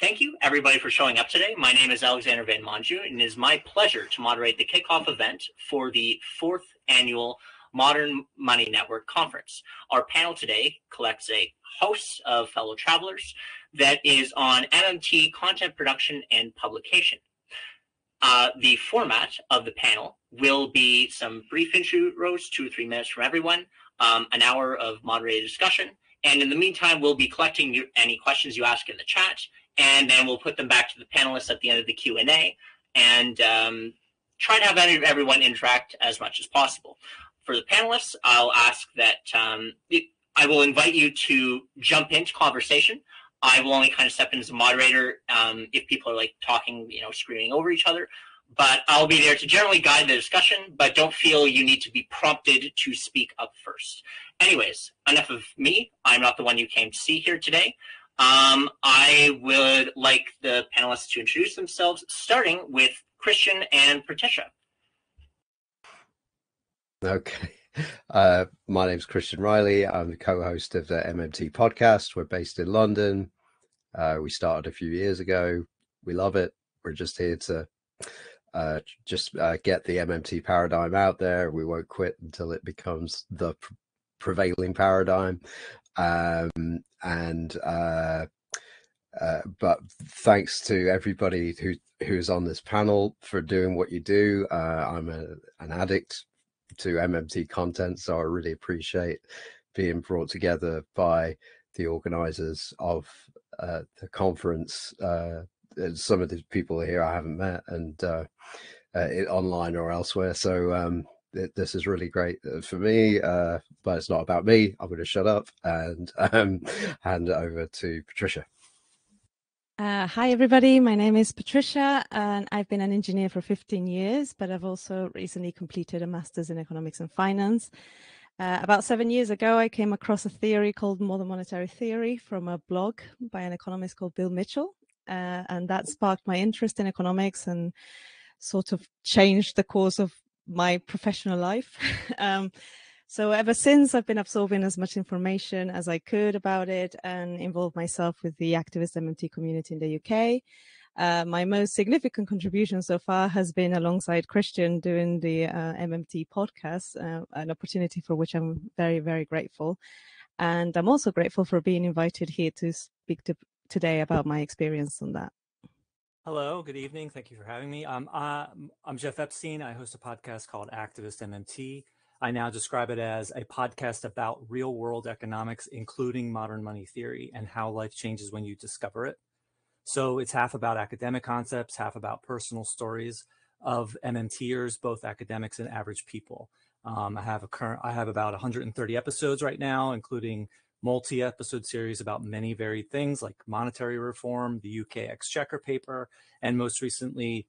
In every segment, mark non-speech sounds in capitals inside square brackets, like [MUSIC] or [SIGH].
Thank you, everybody, for showing up today. My name is Alexander Van Monju, and it is my pleasure to moderate the kickoff event for the fourth annual Modern Money Network Conference. Our panel today collects a host of fellow travelers that is on MMT content production and publication. Uh, the format of the panel will be some brief intros, two or three minutes from everyone, um, an hour of moderated discussion, and in the meantime, we'll be collecting you, any questions you ask in the chat and then we'll put them back to the panelists at the end of the Q&A and um, try to have everyone interact as much as possible. For the panelists, I'll ask that um, I will invite you to jump into conversation. I will only kind of step in as a moderator um, if people are like talking, you know, screaming over each other. But I'll be there to generally guide the discussion, but don't feel you need to be prompted to speak up first. Anyways, enough of me. I'm not the one you came to see here today. Um, I would like the panelists to introduce themselves, starting with Christian and Patricia. Okay. Uh, my name is Christian Riley. I'm the co-host of the MMT podcast. We're based in London. Uh, we started a few years ago. We love it. We're just here to uh, just uh, get the MMT paradigm out there. We won't quit until it becomes the pr- prevailing paradigm. Um, and uh, uh, but thanks to everybody who who's on this panel for doing what you do. Uh, I'm a, an addict to MMT content, so I really appreciate being brought together by the organizers of uh, the conference. Uh, some of the people here I haven't met, and uh, uh, online or elsewhere. So um, this is really great uh, for me, uh, but it's not about me. I'm going to shut up and [LAUGHS] um, hand it over to Patricia. Uh, hi, everybody. My name is Patricia, and I've been an engineer for 15 years, but I've also recently completed a master's in economics and finance. Uh, about seven years ago, I came across a theory called modern monetary theory from a blog by an economist called Bill Mitchell, uh, and that sparked my interest in economics and sort of changed the course of my professional life. [LAUGHS] um, so ever since, I've been absorbing as much information as I could about it and involved myself with the activist MMT community in the UK. Uh, my most significant contribution so far has been alongside Christian doing the uh, MMT podcast, uh, an opportunity for which I'm very, very grateful. And I'm also grateful for being invited here to speak to, today about my experience on that. Hello, good evening. Thank you for having me. Um, uh, I'm Jeff Epstein. I host a podcast called Activist MMT. I now describe it as a podcast about real world economics, including modern money theory and how life changes when you discover it. So it's half about academic concepts, half about personal stories of MMTers, both academics and average people. Um, I have a current, I have about 130 episodes right now, including multi-episode series about many varied things like monetary reform, the UK Exchequer paper, and most recently,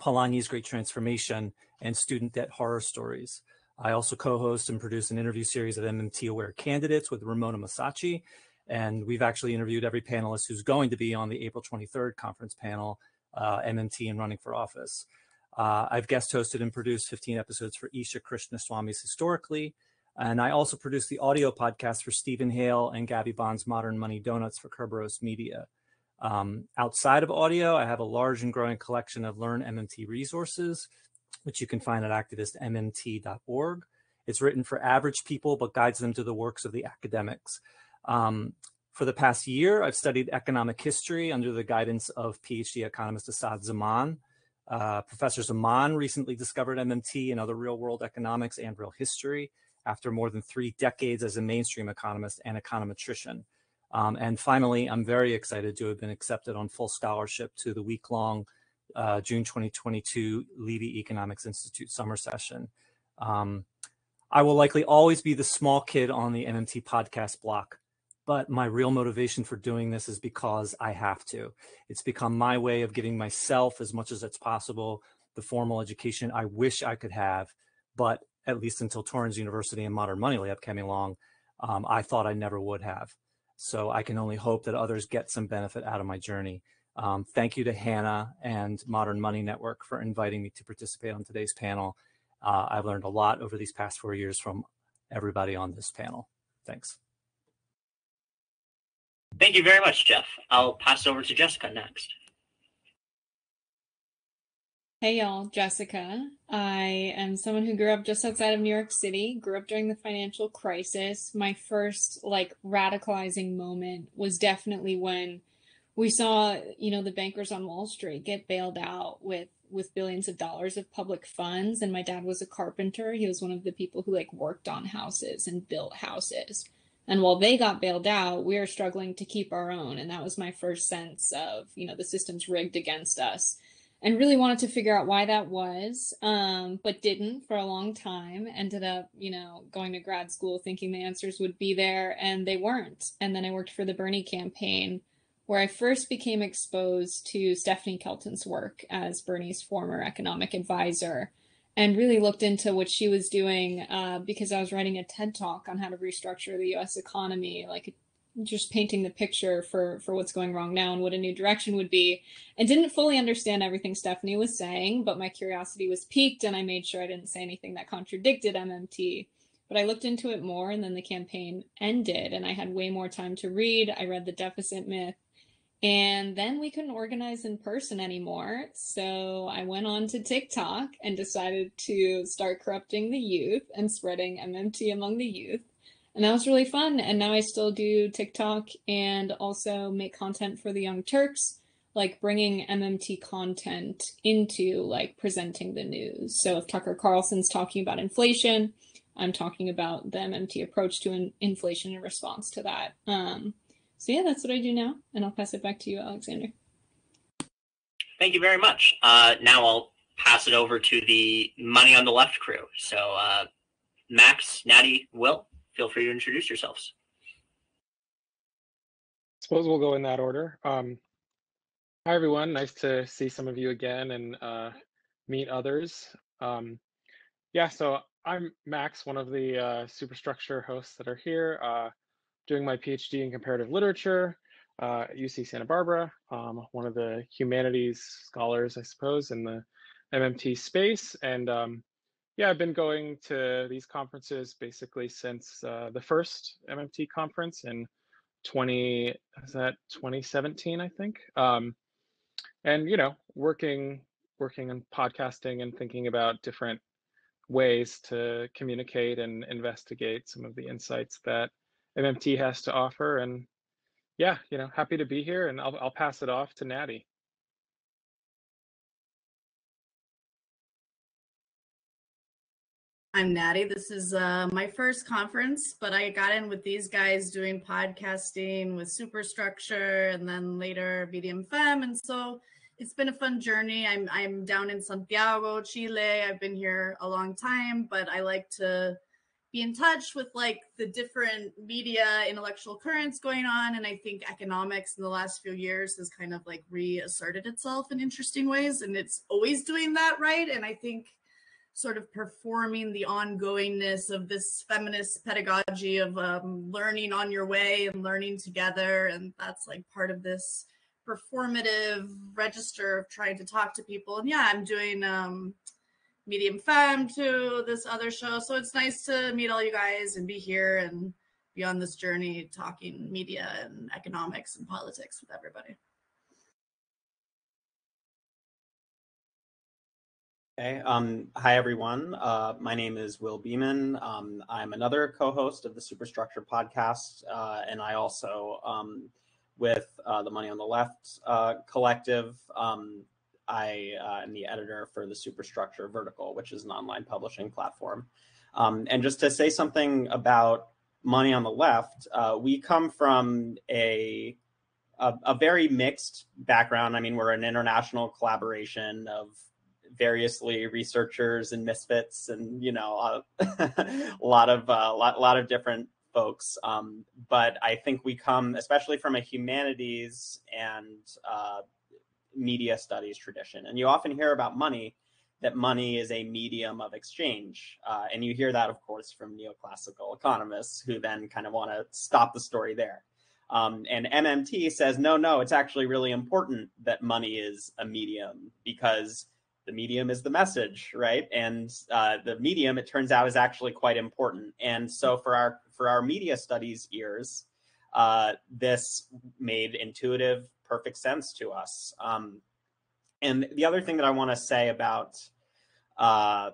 Polanyi's Great Transformation and student debt horror stories. I also co-host and produce an interview series of MMT aware candidates with Ramona Masacci. And we've actually interviewed every panelist who's going to be on the April 23rd conference panel, uh, MMT and running for office. Uh, I've guest hosted and produced 15 episodes for Isha Krishnaswamy's Historically, and I also produce the audio podcast for Steven Hail and Gabby Bond's Modern Money Donuts for Kerberos Media. Um, outside of audio, I have a large and growing collection of Learn MMT resources, which you can find at activistmmt.org. It's written for average people, but guides them to the works of the academics. Um, for the past year, I've studied economic history under the guidance of PhD economist Asad Zaman. Uh, Professor Zaman recently discovered MMT and other real world economics and real history after more than three decades as a mainstream economist and econometrician. Um, and finally, I'm very excited to have been accepted on full scholarship to the week-long uh, June 2022 Levy Economics Institute summer session. Um, I will likely always be the small kid on the MMT podcast block, but my real motivation for doing this is because I have to. It's become my way of giving myself as much as it's possible the formal education I wish I could have, but at least until Torrens University and Modern Money Lab came along, um, I thought I never would have. So I can only hope that others get some benefit out of my journey. Um, thank you to Hannah and Modern Money Network for inviting me to participate on today's panel. Uh, I've learned a lot over these past four years from everybody on this panel. Thanks. Thank you very much, Jeff. I'll pass over to Jessica next. Hey y'all, Jessica. I am someone who grew up just outside of New York City, grew up during the financial crisis. My first like radicalizing moment was definitely when we saw, you know, the bankers on Wall Street get bailed out with with billions of dollars of public funds and my dad was a carpenter. He was one of the people who like worked on houses and built houses. And while they got bailed out, we are struggling to keep our own and that was my first sense of, you know, the system's rigged against us and really wanted to figure out why that was, um, but didn't for a long time. Ended up, you know, going to grad school thinking the answers would be there, and they weren't. And then I worked for the Bernie campaign, where I first became exposed to Stephanie Kelton's work as Bernie's former economic advisor. And really looked into what she was doing uh, because I was writing a TED talk on how to restructure the US economy, like just painting the picture for for what's going wrong now and what a new direction would be. And didn't fully understand everything stephanie was saying but my curiosity was piqued and i made sure i didn't say anything that contradicted mmt but i looked into it more and then the campaign ended and i had way more time to read. I read the deficit myth. And then we couldn't organize in person anymore. So i went on to tiktok and decided to start corrupting the youth and spreading mmt among the youth and that was really fun. And now I still do TikTok and also make content for the Young Turks, like bringing MMT content into like presenting the news. So if Tucker Carlson's talking about inflation, I'm talking about the MMT approach to in- inflation in response to that. Um, so yeah, that's what I do now, and I'll pass it back to you, Alexander. Thank you very much. Uh, now I'll pass it over to the Money on the Left crew. So uh, Max, Natty, Will, feel free to introduce yourselves. I Suppose we'll go in that order. Um, hi, everyone. Nice to see some of you again and uh, meet others. Um, yeah, so I'm Max, one of the uh, superstructure hosts that are here, uh, doing my PhD in comparative literature uh, at UC Santa Barbara, um, one of the humanities scholars, I suppose, in the MMT space. And um, yeah, I've been going to these conferences basically since uh, the first MMT conference in 20 is that 2017, I think. Um, and you know, working working on podcasting and thinking about different ways to communicate and investigate some of the insights that MMT has to offer. And yeah, you know, happy to be here, and I'll I'll pass it off to Natty. I'm Natty. This is uh, my first conference, but I got in with these guys doing podcasting with Superstructure and then later Medium Femme. And so it's been a fun journey. I'm, I'm down in Santiago, Chile. I've been here a long time, but I like to be in touch with like the different media intellectual currents going on. And I think economics in the last few years has kind of like reasserted itself in interesting ways. And it's always doing that right. And I think sort of performing the ongoingness of this feminist pedagogy of um, learning on your way and learning together. And that's like part of this performative register of trying to talk to people. And yeah, I'm doing um, Medium Femme to this other show. So it's nice to meet all you guys and be here and be on this journey talking media and economics and politics with everybody. Okay. Um, hi, everyone. Uh, my name is Will Beeman. Um, I'm another co-host of the Superstructure podcast, uh, and I also, um, with uh, the Money on the Left uh, collective, um, I uh, am the editor for the Superstructure Vertical, which is an online publishing platform. Um, and just to say something about Money on the Left, uh, we come from a, a a very mixed background. I mean, we're an international collaboration of variously researchers and misfits and you know a, [LAUGHS] lot of a uh, lot, lot of different folks. Um, but i think we come especially from a humanities and uh, media studies tradition and you often hear about money that money is a medium of exchange uh, and you hear that of course from neoclassical economists who then kind of want to stop the story there. Um, and mmt says no no it's actually really important that money is a medium because the medium is the message right? And uh, the medium it turns out is actually quite important. And so for our for our media studies ears uh, this made intuitive, perfect sense to us. Um, and the other thing that I want to say about uh,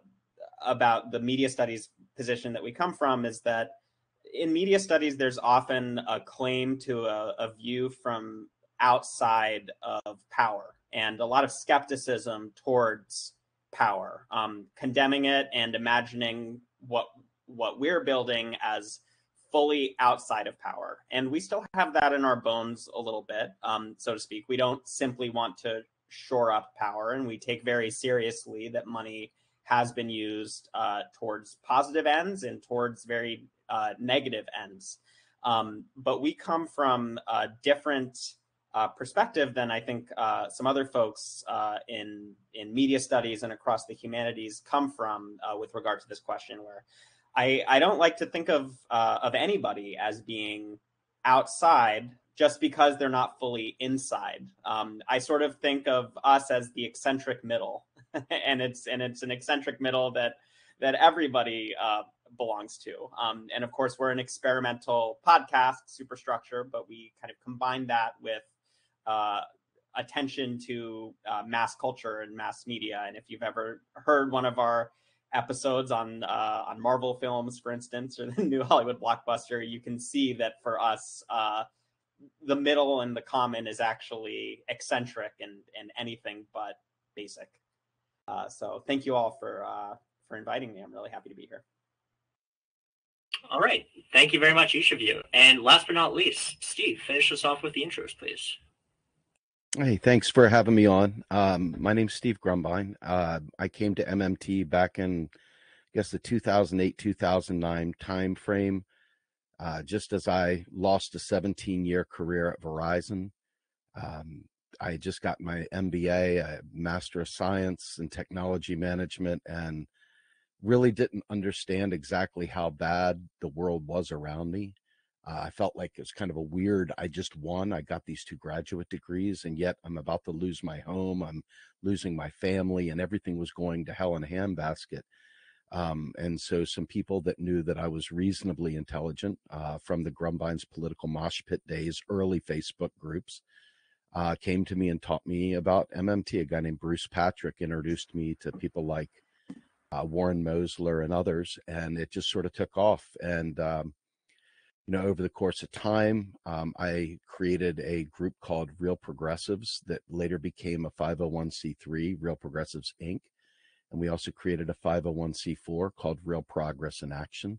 about the media studies position that we come from is that in media studies, there's often a claim to a, a view from outside of power and a lot of skepticism towards power, um, condemning it and imagining what what we're building as fully outside of power. And we still have that in our bones a little bit, um, so to speak. We don't simply want to shore up power, and we take very seriously that money has been used uh, towards positive ends and towards very uh, negative ends. Um, but we come from different uh, perspective than I think uh, some other folks uh, in in media studies and across the humanities come from uh, with regard to this question. Where I, I don't like to think of uh, of anybody as being outside just because they're not fully inside. Um, I sort of think of us as the eccentric middle, [LAUGHS] and it's and it's an eccentric middle that that everybody uh, belongs to. Um, and of course, we're an experimental podcast, Superstructure, but we kind of combine that with uh, attention to uh, mass culture and mass media. And if you've ever heard one of our episodes on uh, on Marvel films, for instance, or the [LAUGHS] new Hollywood blockbuster, you can see that for us, uh, the middle and the common is actually eccentric and and anything but basic. Uh, so thank you all for uh, for inviting me. I'm really happy to be here. All right. Thank you very much, each of you. And last but not least, Steve, finish us off with the intros, please. Hey, thanks for having me on. Um, my name's Steve Grumbine. Uh, I came to MMT back in, I guess, the 2008 2009 time frame, uh, just as I lost a 17 year career at Verizon. Um, I just got my MBA, a Master of Science in Technology Management, and really didn't understand exactly how bad the world was around me. Uh, I felt like it was kind of a weird, I just won. I got these two graduate degrees, and yet I'm about to lose my home. I'm losing my family, and everything was going to hell in a handbasket. Um, and so, some people that knew that I was reasonably intelligent uh, from the Grumbine's political mosh pit days, early Facebook groups, uh, came to me and taught me about MMT. A guy named Bruce Patrick introduced me to people like uh, Warren Mosler and others, and it just sort of took off. And um, you know, over the course of time, um, I created a group called Real Progressives that later became a 501c3, Real Progressives Inc. And we also created a 501c4 called Real Progress in Action.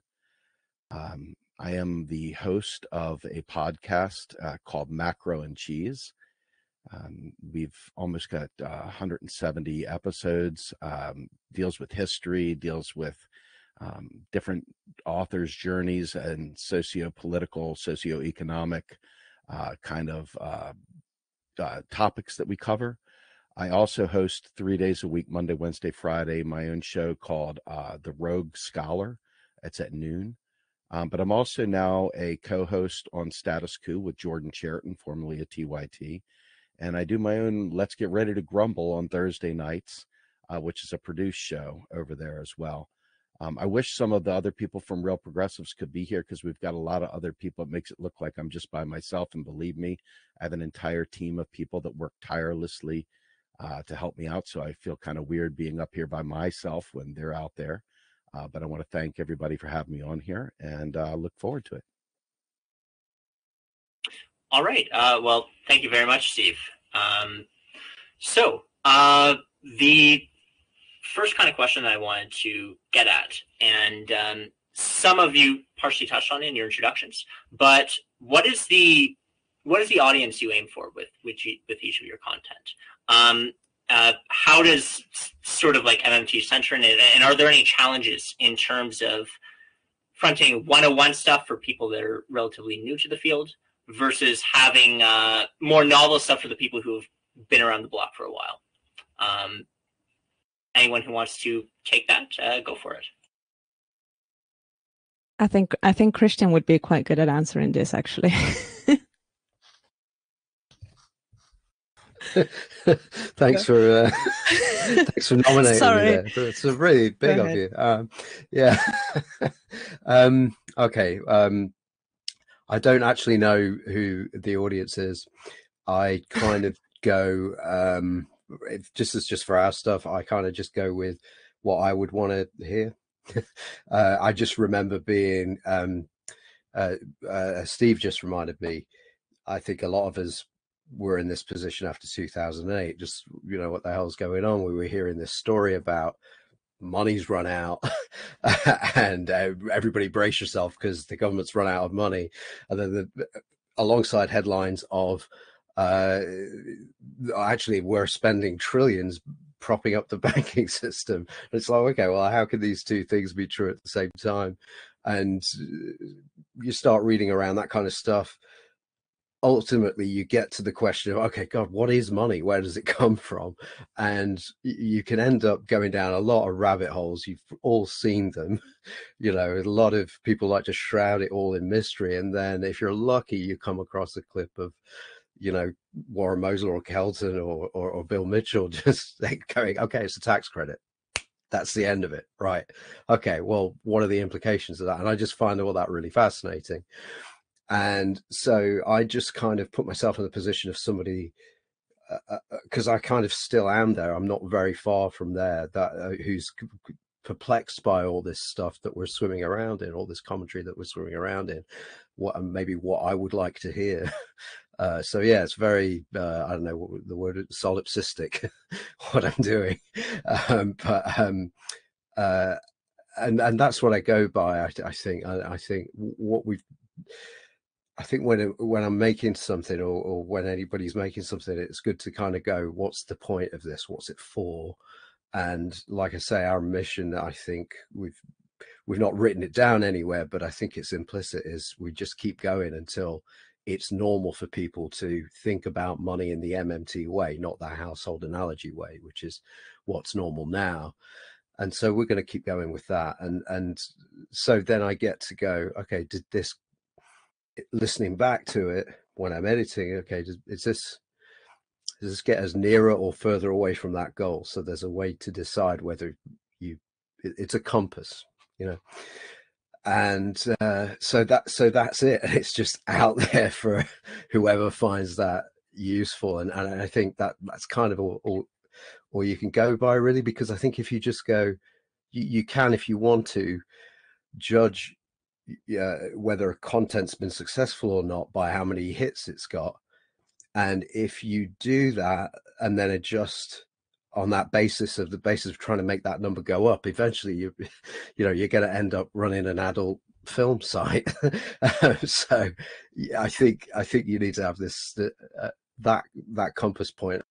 Um, I am the host of a podcast uh, called Macro and Cheese. Um, we've almost got uh, 170 episodes, um, deals with history, deals with um, different authors' journeys and socio-political, socio-economic uh, kind of uh, uh, topics that we cover. I also host three days a week, Monday, Wednesday, Friday, my own show called uh, The Rogue Scholar. It's at noon. Um, but I'm also now a co-host on Status Coup with Jordan Chariton, formerly of TYT. And I do my own Let's Get Ready to Grumble on Thursday nights, uh, which is a produced show over there as well. Um, I wish some of the other people from Real Progressives could be here because we've got a lot of other people. It makes it look like I'm just by myself. And believe me, I have an entire team of people that work tirelessly uh, to help me out. So I feel kind of weird being up here by myself when they're out there. Uh, but I want to thank everybody for having me on here and uh, look forward to it. All right. Uh, well, thank you very much, Steve. Um, so uh, the first kind of question that I wanted to get at, and um, some of you partially touched on it in your introductions, but what is the what is the audience you aim for with with, with each of your content? Um, uh, how does sort of like MMT center in it, and are there any challenges in terms of fronting 101 stuff for people that are relatively new to the field versus having uh, more novel stuff for the people who have been around the block for a while? Um, anyone who wants to take that, uh, go for it. I think I think Christian would be quite good at answering this actually. [LAUGHS] [LAUGHS] thanks for uh, [LAUGHS] thanks for nominating Sorry. me. There. It's a really big of you. Um, yeah. um, okay. Um, I don't actually know who the audience is. I kind of go um, just as just for our stuff. I kind of just go with what I would want to hear. [LAUGHS] uh, I just remember being um, uh, uh, Steve just reminded me. I think a lot of us were in this position after 2008. Just you know what the hell's going on? We were hearing this story about money's run out [LAUGHS] and uh, everybody brace yourself because the government's run out of money and then the, alongside headlines of uh, actually we're spending trillions propping up the [LAUGHS] banking system. It's like okay well how can these two things be true at the same time? And uh, you start reading around that kind of stuff. Ultimately you get to the question of okay god what is money? Where does it [LAUGHS] come from? And you can end up going down a lot of rabbit holes. You've all seen them. [LAUGHS] You know a lot of people like to shroud it all in mystery. And then if you're lucky you come across a clip of you know warren mosler or kelton or, or, or bill mitchell [LAUGHS] just going okay it's a tax credit that's the end of it right okay well what are the implications of that and i just find all that really fascinating and so I just kind of put myself in the position of somebody because uh, uh, I kind of still am there. I'm not very far from there. That uh, who's perplexed by all this stuff that we're swimming around in, all this commentary that we're swimming around in. What maybe what I would like to hear. [LAUGHS] Uh, so yeah, it's very uh, I don't know what the word solipsistic [LAUGHS] what I'm doing, um, but um, uh, and and that's what I go by. I, I think I, I think what we've I think when when I'm making something or, or, when anybody's making something, it's good to kind of go, what's the point of this? What's it for? And like I say, our mission, I think we've we've not written it down anywhere, but I think it's implicit is we just keep going until it's normal for people to think about money in the MMT way, not the household analogy way, which is what's normal now. And so we're going to keep going with that. And and so then I get to go, okay, did this listening back to it when I'm editing, okay, does, is this does this get us nearer or further away from that goal? So there's a way to decide whether you it, it's a compass, you know. And uh, so that so that's it. [LAUGHS] It's just out [LAUGHS] there for whoever finds that useful, and, and I think that that's kind of all, all, all you can go by really, because I think if you just go, you, you can if you want to judge yeah, whether content's been successful or not by how many hits it's got. And if you do that and then adjust on that basis of the basis of trying to make that number go up, eventually you [LAUGHS] you know you're going to end up running an adult film site. [LAUGHS] so yeah, I think I think you need to have this uh, that that compass point,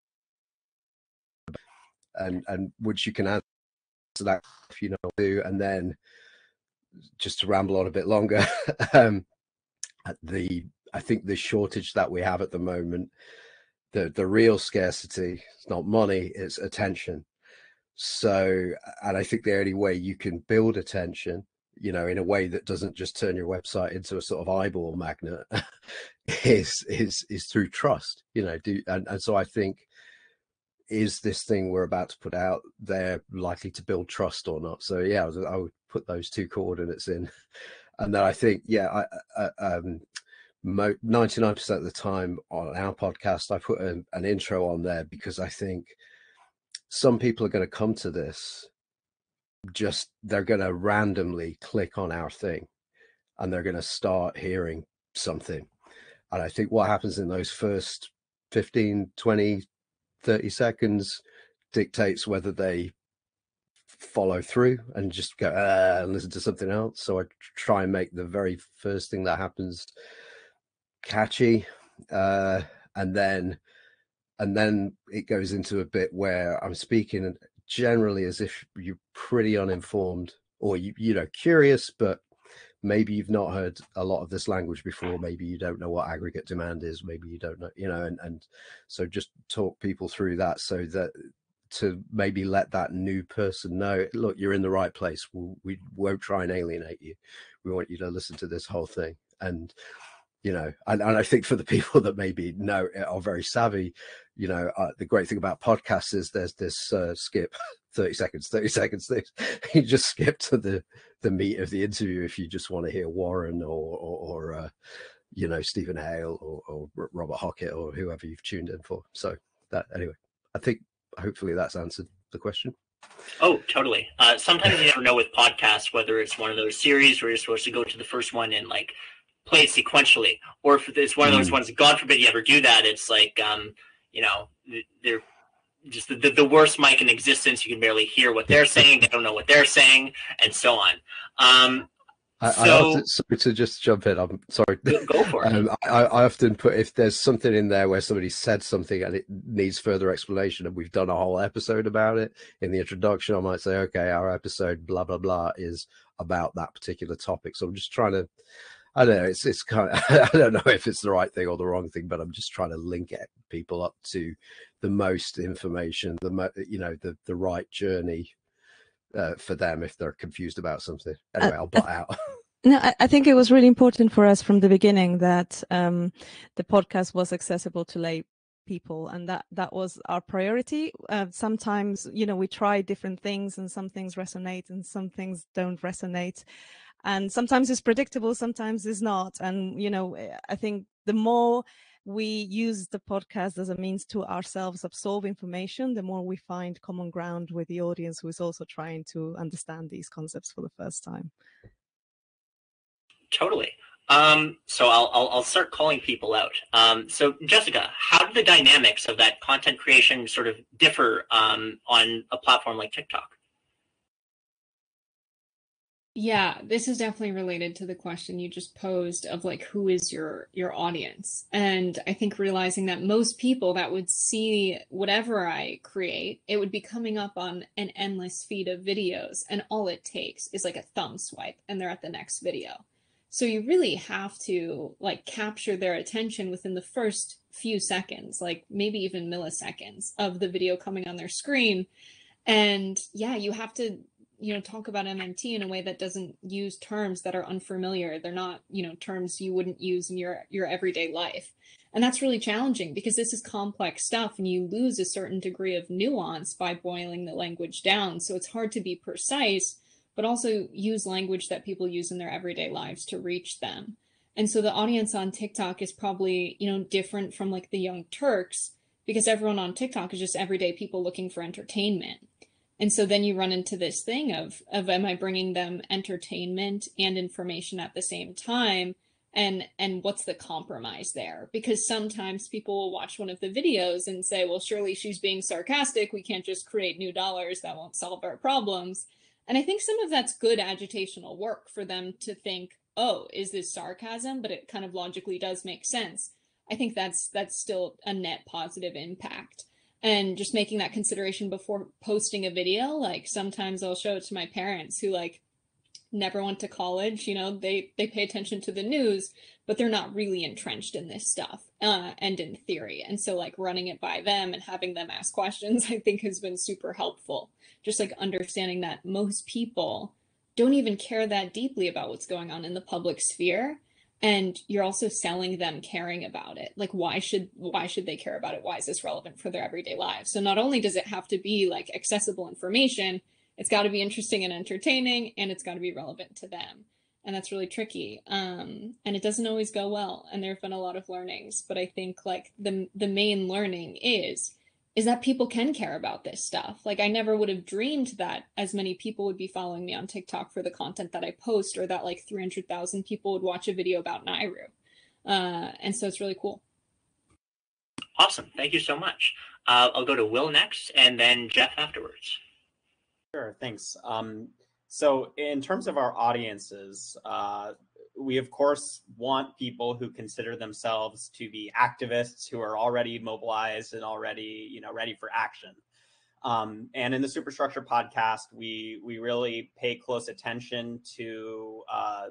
and and which you can add to that if you know do, and then just to ramble on a bit longer, [LAUGHS] um, the I think the shortage that we have at the moment, the the real scarcity, it's not money, it's attention. So, and I think the only way you can build attention, you know, in a way that doesn't just turn your website into a sort of eyeball magnet, [LAUGHS] is is is through trust. You know, do and, and so I think is this thing we're about to put out there likely to build trust or not? So yeah, I, would put those two coordinates in, [LAUGHS] and then I think yeah, I, uh, um, 99% of the time on our podcast, I put an, an intro on there because I think some people are going to come to this just they're going to randomly click on our thing and they're going to start hearing something and i think what happens in those first 15 20 30 seconds dictates whether they follow through and just go uh, and listen to something else. So I try and make the very first thing that happens catchy, uh, and then and then it goes into a bit where I'm speaking generally as if you're pretty uninformed or you you know curious, but maybe you've not heard a lot of this language before. Maybe you don't know what aggregate demand is. Maybe you don't know you know and and so just talk people through that so that to maybe let that new person know look you're in the right place. We'll, we won't try and alienate you. We want you to listen to this whole thing. And you know and, and i think for the [LAUGHS] people that maybe know are very savvy you know uh, the great thing about podcasts is there's this uh, skip [LAUGHS] 30 seconds 30 seconds [LAUGHS] you just skip to the the meat of the interview if you just want to hear warren or or, or uh, you know Steven Hail or, or Robert Hockett or whoever you've tuned in for. So that anyway, I think hopefully that's answered the question. Oh, totally. Uh, sometimes you never know with podcasts whether it's one of those series where you're supposed to go to the first one and like play it sequentially, or if it's one of those mm. ones. God forbid you ever do that. It's like um, you know they're just the, the, the, worst mic in existence. You can barely hear what they're saying. They don't know what they're saying, and so on. Um, I, so, I often, sorry to just jump in. I'm sorry. Go for it. [LAUGHS] Um, I, I, often put if there's something in there where somebody said something and it needs further explanation, and we've done a whole episode about it in the introduction, I might say, okay, our episode blah blah blah is about that particular topic. So I'm just trying to. I don't know. It's it's kind of [LAUGHS] I don't know if it's the right thing or the wrong thing, but I'm just trying to link it, people up to the most information, the mo- you know the the right journey uh, for them if they're confused about something. Uh, anyway, I'll butt out. [LAUGHS] No, I, I, think it was really important for us from the beginning that um, the podcast was accessible to lay people, and that that was our priority. Uh, sometimes, you know, we try different things, and some things resonate, and some things don't resonate. And sometimes it's predictable, sometimes it's not. And you know, I think the more we use the podcast as a means to ourselves absorb information, the more we find common ground with the audience who is also trying to understand these concepts for the first time. Totally. Um, so I'll, I'll, I'll start calling people out. Um, so Jessica, how do the dynamics of that content creation sort of differ um, on a platform like TikTok? Yeah, this is definitely related to the question you just posed of like who is your your audience. And I think realizing that most people that would see whatever I create, it would be coming up on an endless feed of videos and all it takes is like a thumb swipe and they're at the next video. So you really have to like capture their attention within the first few seconds, like maybe even milliseconds of the video coming on their screen. And yeah, you have to you know talk about MMT in a way that doesn't use terms that are unfamiliar. They're not, you know, terms you wouldn't use in your your everyday life. And that's really challenging because this is complex stuff and you lose a certain degree of nuance by boiling the language down. So it's hard to be precise, but also use language that people use in their everyday lives to reach them. And so the audience on TikTok is probably, you know, different from like the young Turks because everyone on TikTok is just everyday people looking for entertainment and so then you run into this thing of of am i bringing them entertainment and information at the same time? And and what's the compromise there? Because sometimes people will watch one of the videos and say well surely she's being sarcastic. We can't just create new dollars that won't solve our problems. And i think some of that's good agitational work for them to think oh is this sarcasm? But it kind of logically does make sense. I think that's that's still a net positive impact and just making that consideration before posting a video like sometimes i'll show it to my parents who like never went to college you know they they pay attention to the news but they're not really entrenched in this stuff uh, and in theory. And so like running it by them and having them ask questions [LAUGHS] i think has been super helpful. Just like understanding that most people don't even care that deeply about what's going on in the public sphere and you're also selling them caring about it. Like why should why should they care about it? Why is this relevant for their everyday lives? So not only does it have to be like accessible information it's got to be interesting and entertaining and it's got to be relevant to them. And that's really tricky um, and it doesn't always go well and there have been a lot of learnings but i think like the the main learning is is that people can care about this stuff. Like I never would have dreamed that as many people would be following me on TikTok for the content that I post, or that like 300,000 people would watch a video about Nairu. Uh, and so it's really cool. Awesome. Thank you so much. Uh, I'll go to Will next and then Jeff afterwards. Sure. Thanks. Um, so in terms of our audiences, uh, we of course want people who consider themselves to be activists who are already mobilized and already you know ready for action. Um, and in the superstructure podcast we we really pay close attention to uh,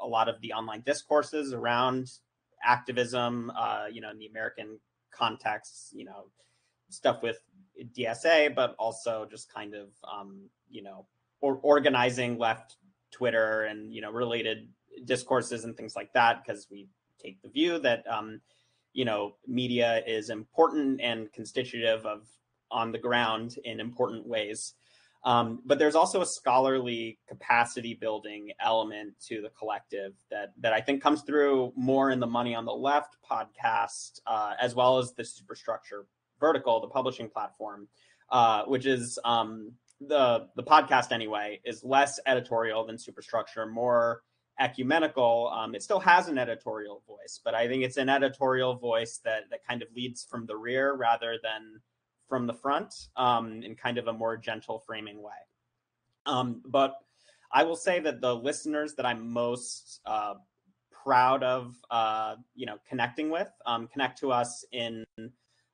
a lot of the online discourses around activism uh, you know in the american context you know stuff with dsa but also just kind of um, you know or organizing left twitter and you know related discourses and things like that because we take the view that um, you know media is important and constitutive of on the ground in important ways. Um, but there's also a scholarly capacity building element to the collective that that I think comes through more in the Money on the Left podcast, uh, as well as the Superstructure Vertical, the publishing platform, uh, which is um, the the podcast anyway is less editorial than Superstructure, more ecumenical. Um, it still has an editorial voice, but I think it's an editorial voice that that kind of leads from the rear rather than from the front um, in kind of a more gentle framing way. Um, but I will say that the listeners that I'm most uh, proud of, uh, you know, connecting with, um, connect to us in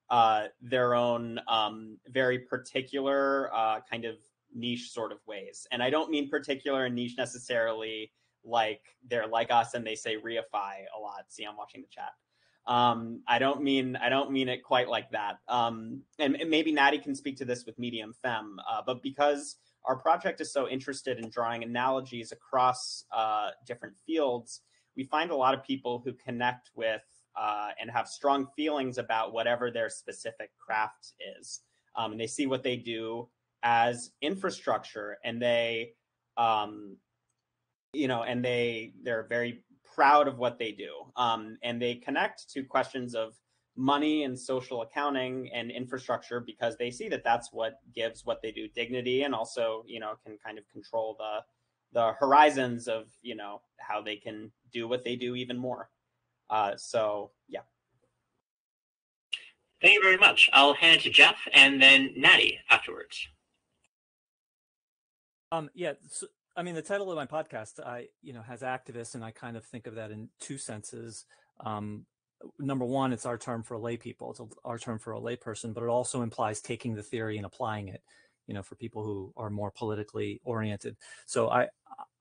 uh, their own um, very particular uh, kind of niche sort of ways. And I don't mean particular and niche necessarily like they're like us and they say reify a lot. See, I'm watching the chat. Um, I don't mean I don't mean it quite like that. Um, and, and, maybe Natty can speak to this with Medium Femme, uh, but because our project is so interested in drawing analogies across uh, different fields, we find a lot of people who connect with uh, and have strong feelings about whatever their specific craft is. Um, and they see what they do as infrastructure, and they, um, you know, and they they're very proud of what they do. Um, and they connect to questions of money and social accounting and infrastructure because they see that that's what gives what they do dignity and also, you know, can kind of control the the horizons of, you know, how they can do what they do even more. Uh, so, yeah. Thank you very much. I'll hand it to Jeff and then Natty afterwards. Um, yeah, so I mean, the title of my podcast, I you know, has activists, and I kind of think of that in two senses. Um, number one, it's our term for lay people. It's our term for a layperson, but it also implies taking the theory and applying it. You know, for people who are more politically oriented. So I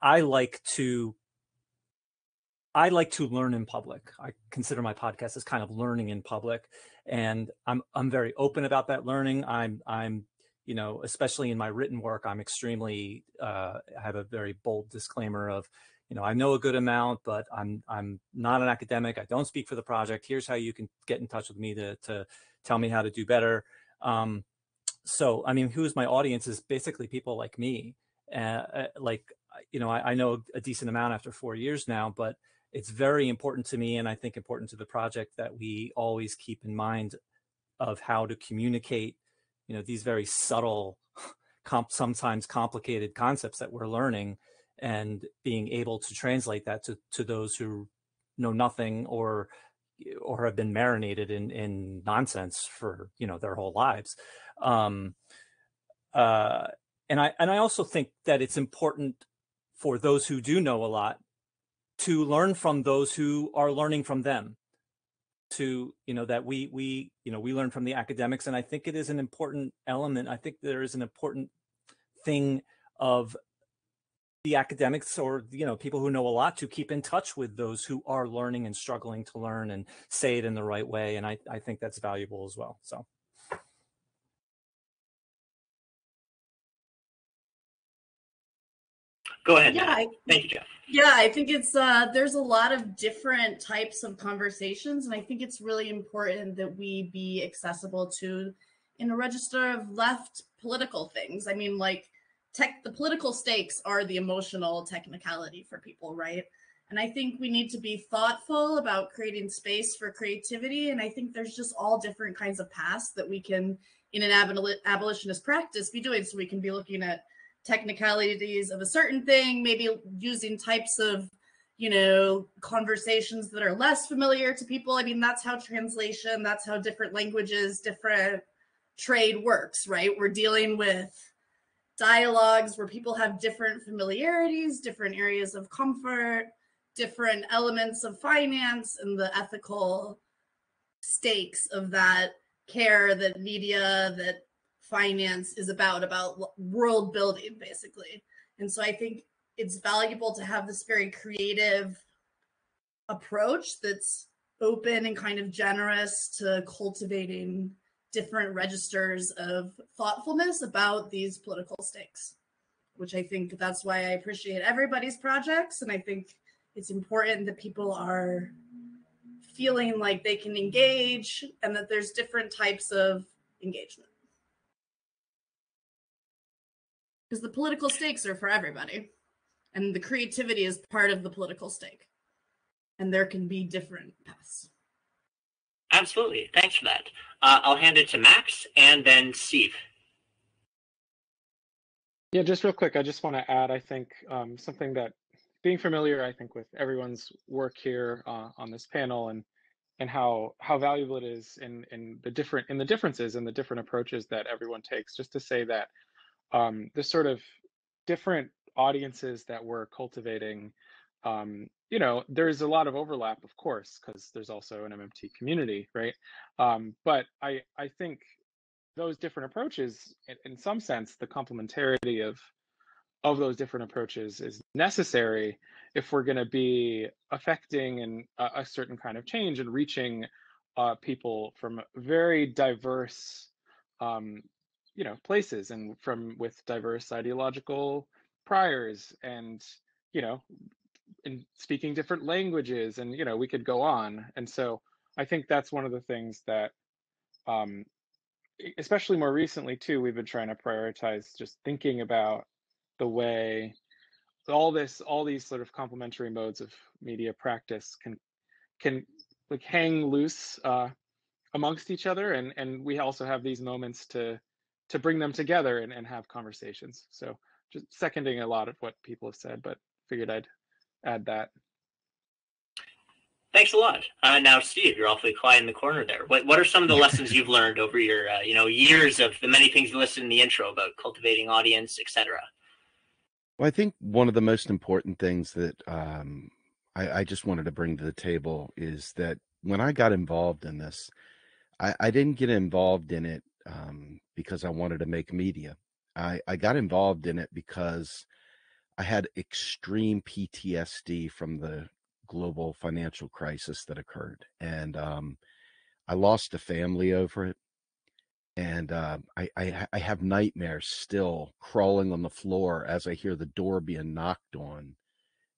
I like to I like to learn in public. I consider my podcast as kind of learning in public, and I'm I'm very open about that learning. I'm I'm you know, especially in my written work, I'm extremely, uh, I have a very bold disclaimer of, you know, I know a good amount, but I'm I'm not an academic. I don't speak for the project. Here's how you can get in touch with me to to tell me how to do better. Um, so, I mean, who's my audience is basically people like me. Uh, uh like, you know, I, I know a decent amount after four years now, but it's very important to me, and I think important to the project that we always keep in mind of how to communicate you know these very subtle [LAUGHS] comp sometimes complicated concepts that we're learning and being able to translate that to, to those who know nothing or or have been marinated in in nonsense for you know their whole lives. Um uh and i and i also think that it's important for those who do know a lot to learn from those who are learning from them to you know that we we you know we learn from the academics and i think it is an important element i think there is an important thing of the academics or you know people who know a lot to keep in touch with those who are learning and struggling to learn and say it in the right way and i, I think that's valuable as well so Go ahead. Yeah, I, thank you, Jeff. Yeah, I think it's uh there's a lot of different types of conversations, and I think it's really important that we be accessible to in a register of left political things. I mean, like tech the political stakes are the emotional technicality for people, right? And I think we need to be thoughtful about creating space for creativity. And I think there's just all different kinds of paths that we can, in an abolitionist practice, be doing. So we can be looking at technicalities of a certain thing, maybe using types of, you know, conversations that are less familiar to people. I mean, that's how translation, that's how different languages, different trade works, right? We're dealing with dialogues where people have different familiarities, different areas of comfort, different elements of finance and the ethical stakes of that care that media that finance is about about world building basically. And so i think it's valuable to have this very creative approach that's open and kind of generous to cultivating different registers of thoughtfulness about these political stakes which i think that's why i appreciate everybody's projects. And i think it's important that people are feeling like they can engage and that there's different types of engagement because the political stakes are for everybody. And the creativity is part of the political stake. And there can be different paths. Absolutely. Thanks for that. Uh, i'll hand it to max and then steve. Yeah just real quick i just want to add i think um, something that being familiar i think with everyone's work here uh, on this panel and and how how valuable it is in in the different in the differences and the different approaches that everyone takes just to say that um, the sort of different audiences that we're cultivating um, you know there's a lot of overlap of course because there's also an mmt community right? Um, but i i think those different approaches in, in some sense the complementarity of of those different approaches is necessary if we're going to be affecting and a, a, certain kind of change and reaching uh, people from very diverse um, you know places and from with diverse ideological priors and you know in speaking different languages and you know we could go on. And so i think that's one of the things that um especially more recently too we've been trying to prioritize just thinking about the way all this all these sort of complementary modes of media practice can can like hang loose uh amongst each other. And and we also have these moments to to bring them together and, and have conversations. So just seconding a lot of what people have said, but figured I'd add that. Thanks a lot. Uh, now, Steve, you're awfully quiet in the corner there. What What are some of the lessons you've [LAUGHS] learned over your, uh, you know, years of the many things you listed in the intro about cultivating audience, etc.? Well, I think one of the most important things that um, I, I, just wanted to bring to the table is that when I got involved in this, I, I didn't get involved in it um, because I wanted to make media. I, I got involved in it because I had extreme PTSD from the global financial crisis that occurred. And um, I lost a family over it. And uh, I, I, I have nightmares still crawling on the floor as I hear the door being knocked on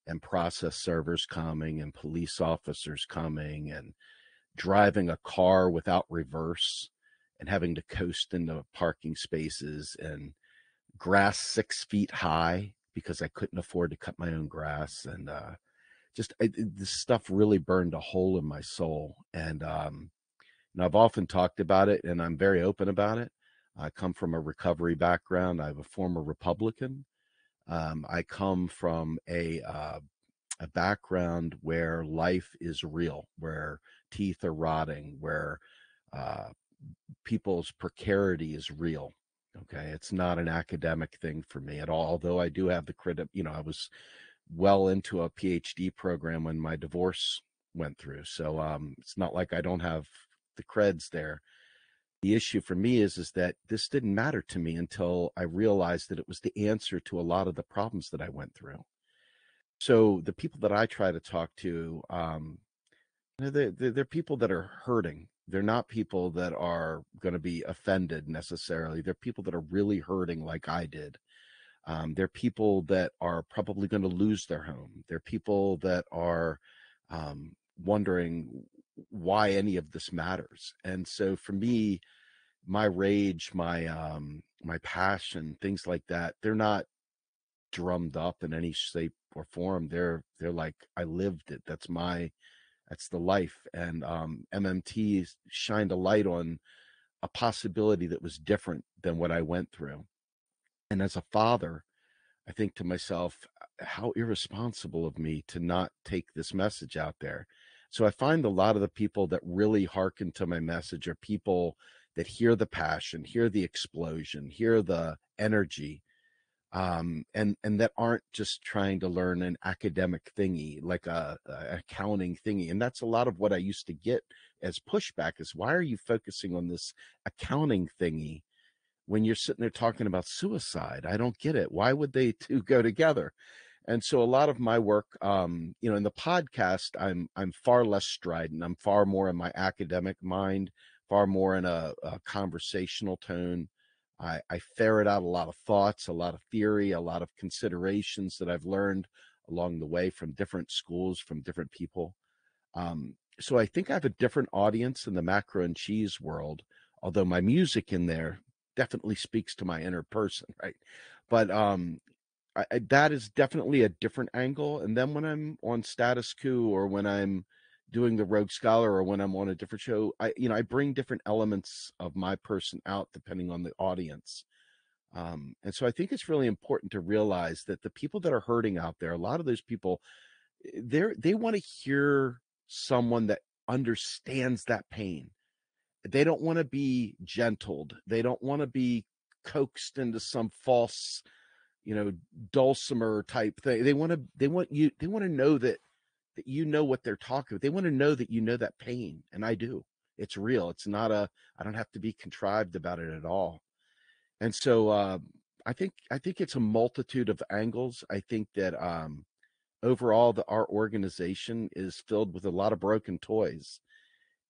and process servers coming and police officers coming and driving a car without reverse and having to coast into parking spaces and grass six feet high because I couldn't afford to cut my own grass. And uh, just I, this stuff really burned a hole in my soul. And, um, and I've often talked about it and I'm very open about it. I come from a recovery background. I'm a former Republican. Um, I come from a uh, a background where life is real, where teeth are rotting, where uh, people's precarity is real. Okay. It's not an academic thing for me at all. Although I do have the credit, you know, I was well into a PhD program when my divorce went through. So um, it's not like I don't have the creds there. The issue for me is is that this didn't matter to me until I realized that it was the answer to a lot of the problems that I went through. So the people that I try to talk to, um, you know, they're, they're people that are hurting they're not people that are going to be offended necessarily. They're people that are really hurting, like I did. Um, they're people that are probably going to lose their home. They're people that are um, wondering why any of this matters. And so for me, my rage, my um, my passion, things like that, they're not drummed up in any shape or form. They're they're like I lived it. That's my that's the life. And um, MMT shined a light on a possibility that was different than what I went through. And as a father, I think to myself, how irresponsible of me to not take this message out there. So I find a lot of the people that really hearken to my message are people that hear the passion, hear the explosion, hear the energy, um, and and that aren't just trying to learn an academic thingy like a, a, accounting thingy and that's a lot of what i used to get as pushback is why are you focusing on this accounting thingy when you're sitting there talking about suicide? I don't get it. Why would they [LAUGHS] two go together? And so a lot of my work um, you know in the podcast i'm i'm far less strident. I'm far more in my academic mind far more in a, a conversational tone I, I ferret out a lot of thoughts, a lot of theory, a lot of considerations that I've learned along the way from different schools, from different people. Um, so I think I have a different audience in the Macro N Cheese world, although my music in there definitely speaks to my inner person, [LAUGHS] right? but um, I, I, that is definitely a different angle. And then when I'm on Status quo or when I'm doing the Rogue Scholar or when I'm on a different show, I you know I bring different elements of my person out depending on the audience. Um, and so I think it's really important to realize that the people that are hurting out there, a lot of those people, eh, they're they want to hear someone that understands that pain. They don't want to be gentled. They don't want to be coaxed into some false, you know, dulcimer type thing. They want to they want you they want to know that that you know what they're talking about. They want to know that you know that pain, and I do. It's real. It's not a. I don't have to be contrived about it at all. And so uh, I think I think it's a multitude of angles. I think that um, overall, the our organization is filled with a lot of broken toys,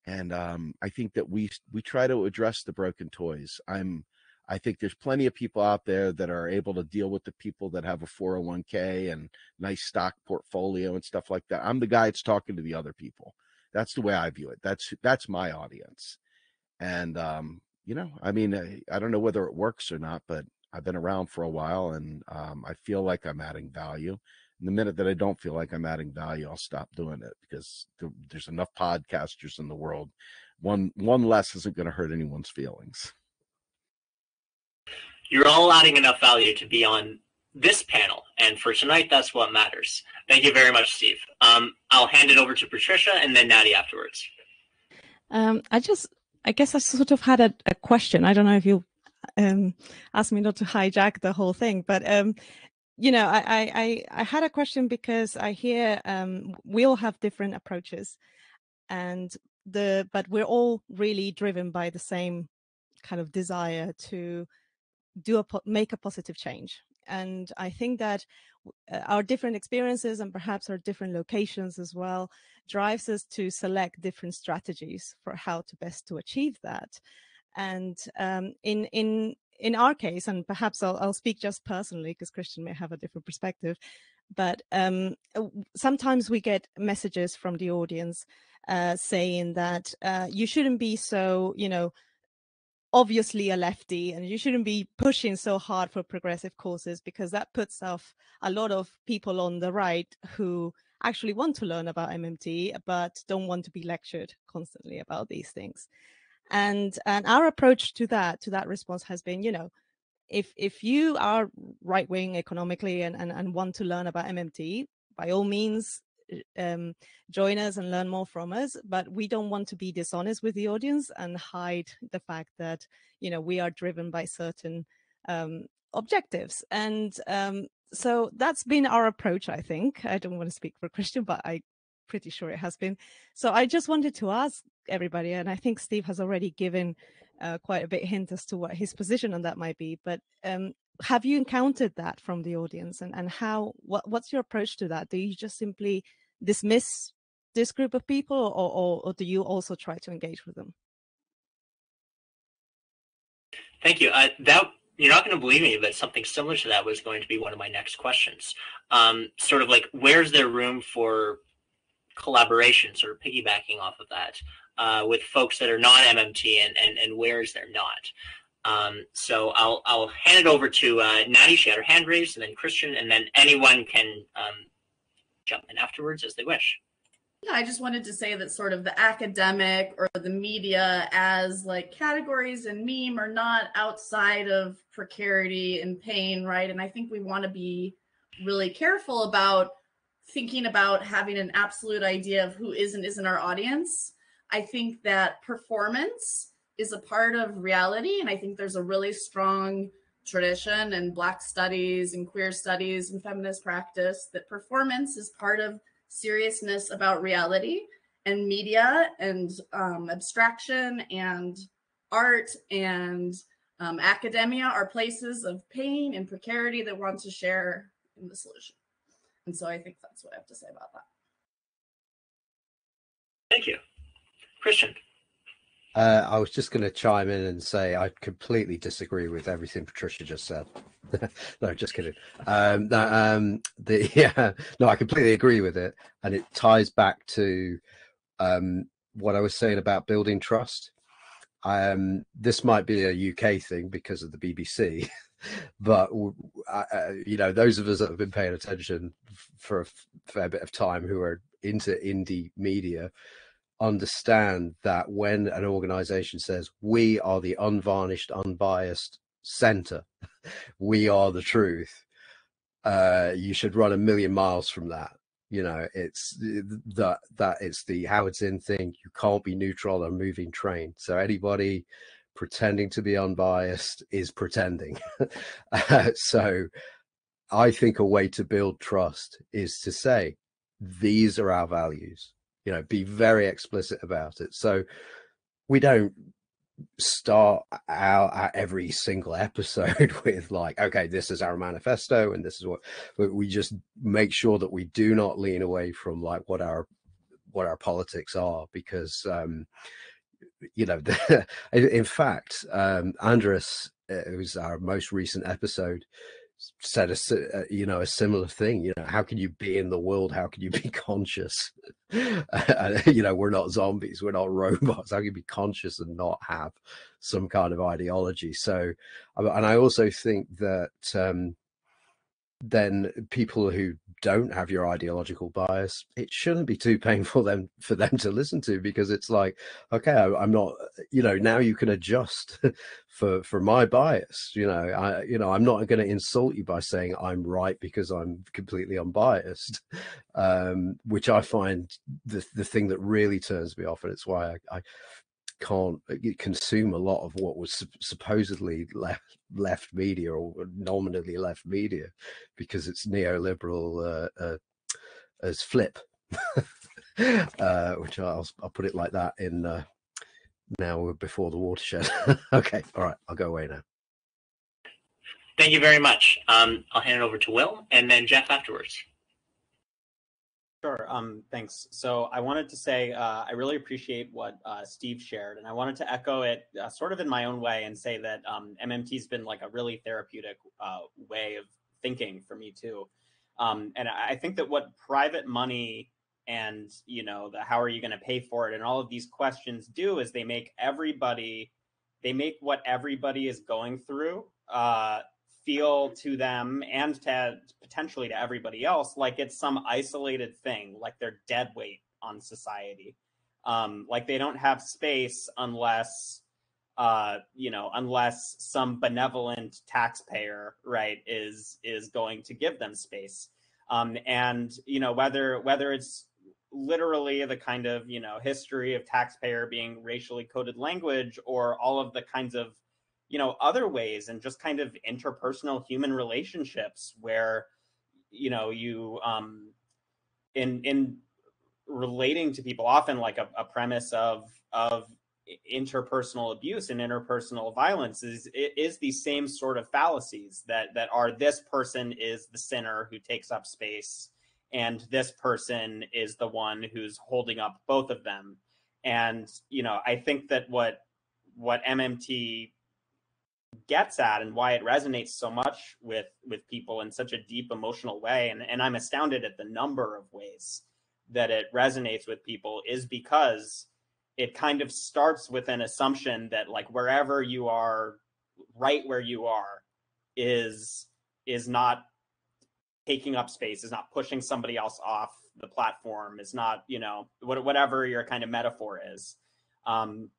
and um, I think that we we try to address the broken toys. I'm I think there's plenty of people out there that are able to deal with the people that have a 401k and nice stock portfolio and stuff like that. I'm the guy that's talking to the other people. That's the way I view it. That's that's my audience. And um, you know, I mean, I, I, don't know whether it works or not, but I've been around for a while and um, I feel like I'm adding value. And the minute that I don't feel like I'm adding value, I'll stop doing it because there's enough podcasters in the world. One one less isn't going to hurt anyone's feelings you're all adding enough value to be on this panel. And for tonight, that's what matters. Thank you very much, Steve. Um, I'll hand it over to Patricia and then Natty afterwards. Um, I just, I guess I sort of had a, a question. I don't know if you um, asked me not to hijack the whole thing, but um, you know, I, I, I had a question because I hear um, we all have different approaches, and the but we're all really driven by the same kind of desire to do a make a positive change. And i think that uh, our different experiences and perhaps our different locations as well drives us to select different strategies for how to best to achieve that. And um, in in in our case and perhaps i'll, I'll speak just personally because christian may have a different perspective but um, sometimes we get messages from the audience uh, saying that uh, you shouldn't be so you know obviously a lefty and you shouldn't be pushing so hard for progressive causes because that puts off a lot of people on the right who actually want to learn about MMT but don't want to be lectured constantly about these things. And and our approach to that to that response has been, you know, if if you are right wing economically and, and and want to learn about MMT, by all means um, join us and learn more from us but we don't want to be dishonest with the audience and hide the fact that you know we are driven by certain um, objectives. And um, so that's been our approach i think. I don't want to speak for christian but i pretty sure it has been. So i just wanted to ask everybody and i think steve has already given uh, quite a bit hint as to what his position on that might be but um, have you encountered that from the audience? And, and how what, what's your approach to that? Do you just simply dismiss this group of people or, or, or do you also try to engage with them? Thank you. Uh, that you're not going to believe me but something similar to that was going to be one of my next questions. Um, sort of like where's there room for collaboration sort of piggybacking off of that uh, with folks that are not mmt and, and, and where is there not um, so I'll I'll hand it over to uh, Natty. She had her hand raised, and then Christian, and then anyone can um, jump in afterwards as they wish. Yeah, I just wanted to say that sort of the academic or the media as like categories and meme are not outside of precarity and pain, right? And I think we want to be really careful about thinking about having an absolute idea of who is and isn't our audience. I think that performance is a part of reality. And I think there's a really strong tradition in Black studies and queer studies and feminist practice that performance is part of seriousness about reality and media and um, abstraction and art and um, academia are places of pain and precarity that want to share in the solution. And so I think that's what I have to say about that. Thank you. Christian. Uh, I was just going to chime in and say I completely disagree with everything Patricia just said. [LAUGHS] no, just kidding. Um, no, um, the [LAUGHS] yeah, no, I completely agree with it, and it ties back to um, what I was saying about building trust. um, this might be a UK thing because of the BBC, [LAUGHS] but uh, you know, those of us that have been paying attention for a fair bit of time who are into indie media understand that when an organization says we are the unvarnished, unbiased center, [LAUGHS] we are the truth, uh, you should run a million miles from that. You know, it's that that it's the Howard Zinn thing. You can't be neutral on a moving train. So anybody pretending to be unbiased is pretending. [LAUGHS] uh, so I think a way to build trust is to say these are our values. You know, be very explicit about it. So we don't start out every single episode [LAUGHS] with like okay this is our manifesto and this is what we just make sure that we do not lean away from like what our what our politics are because um you know [LAUGHS] the, in fact um andres uh, who's our most recent episode said a uh, you know a similar thing you know how can you be in the world? How can you be [LAUGHS] conscious? [LAUGHS] You know we're not zombies we're not [LAUGHS] robots. How can you be conscious and not have some kind of ideology? So and i also think that um then people who don't have your ideological bias, it shouldn't be too painful them [LAUGHS] for them to listen to because it's like, okay, I, am not, you know, now you can adjust [LAUGHS] for for my bias. You know, I, you know, I'm not going to insult you by saying I'm right because I'm completely unbiased, um, which I find the the thing that really turns me off, and it's why I, I can't uh, consume a lot of what was supposedly left left media or nominally left media because it's neoliberal uh, uh, as flip, [LAUGHS] uh, which I'll I'll put it like that in uh, now before the watershed. [LAUGHS] okay, all right, I'll go away now. Thank you very much. Um, I'll hand it over to Will and then Jeff afterwards. Sure. Um, thanks. So I wanted to say uh, I really appreciate what uh, Steve shared, and I wanted to echo it uh, sort of in my own way and say that um, MMT has been like a really therapeutic uh, way of thinking for me too. Um, and I think that what private money and you know the how are you going to pay for it and all of these questions do is they make everybody they make what everybody is going through uh, feel to them and to potentially to everybody else like it's some isolated thing, like they're dead weight on society. Um, like they don't have space unless uh, you know, unless some benevolent taxpayer, right, is is going to give them space. Um, and you know, whether whether it's literally the kind of you know history of taxpayer being racially coded language or all of the kinds of you know other ways and just kind of interpersonal human relationships where you know you um in in relating to people often like a, a premise of of interpersonal abuse and interpersonal violence is is these same sort of fallacies that that are this person is the sinner who takes up space and this person is the one who's holding up both of them. And you know i think that what what mmt gets at and why it resonates so much with with people in such a deep emotional way. And, and i'm astounded at the number of ways that it resonates with people is because it kind of starts with an assumption that like wherever you are right where you are is is not taking up space is not pushing somebody else off the platform is not you know whatever your kind of metaphor is. Um,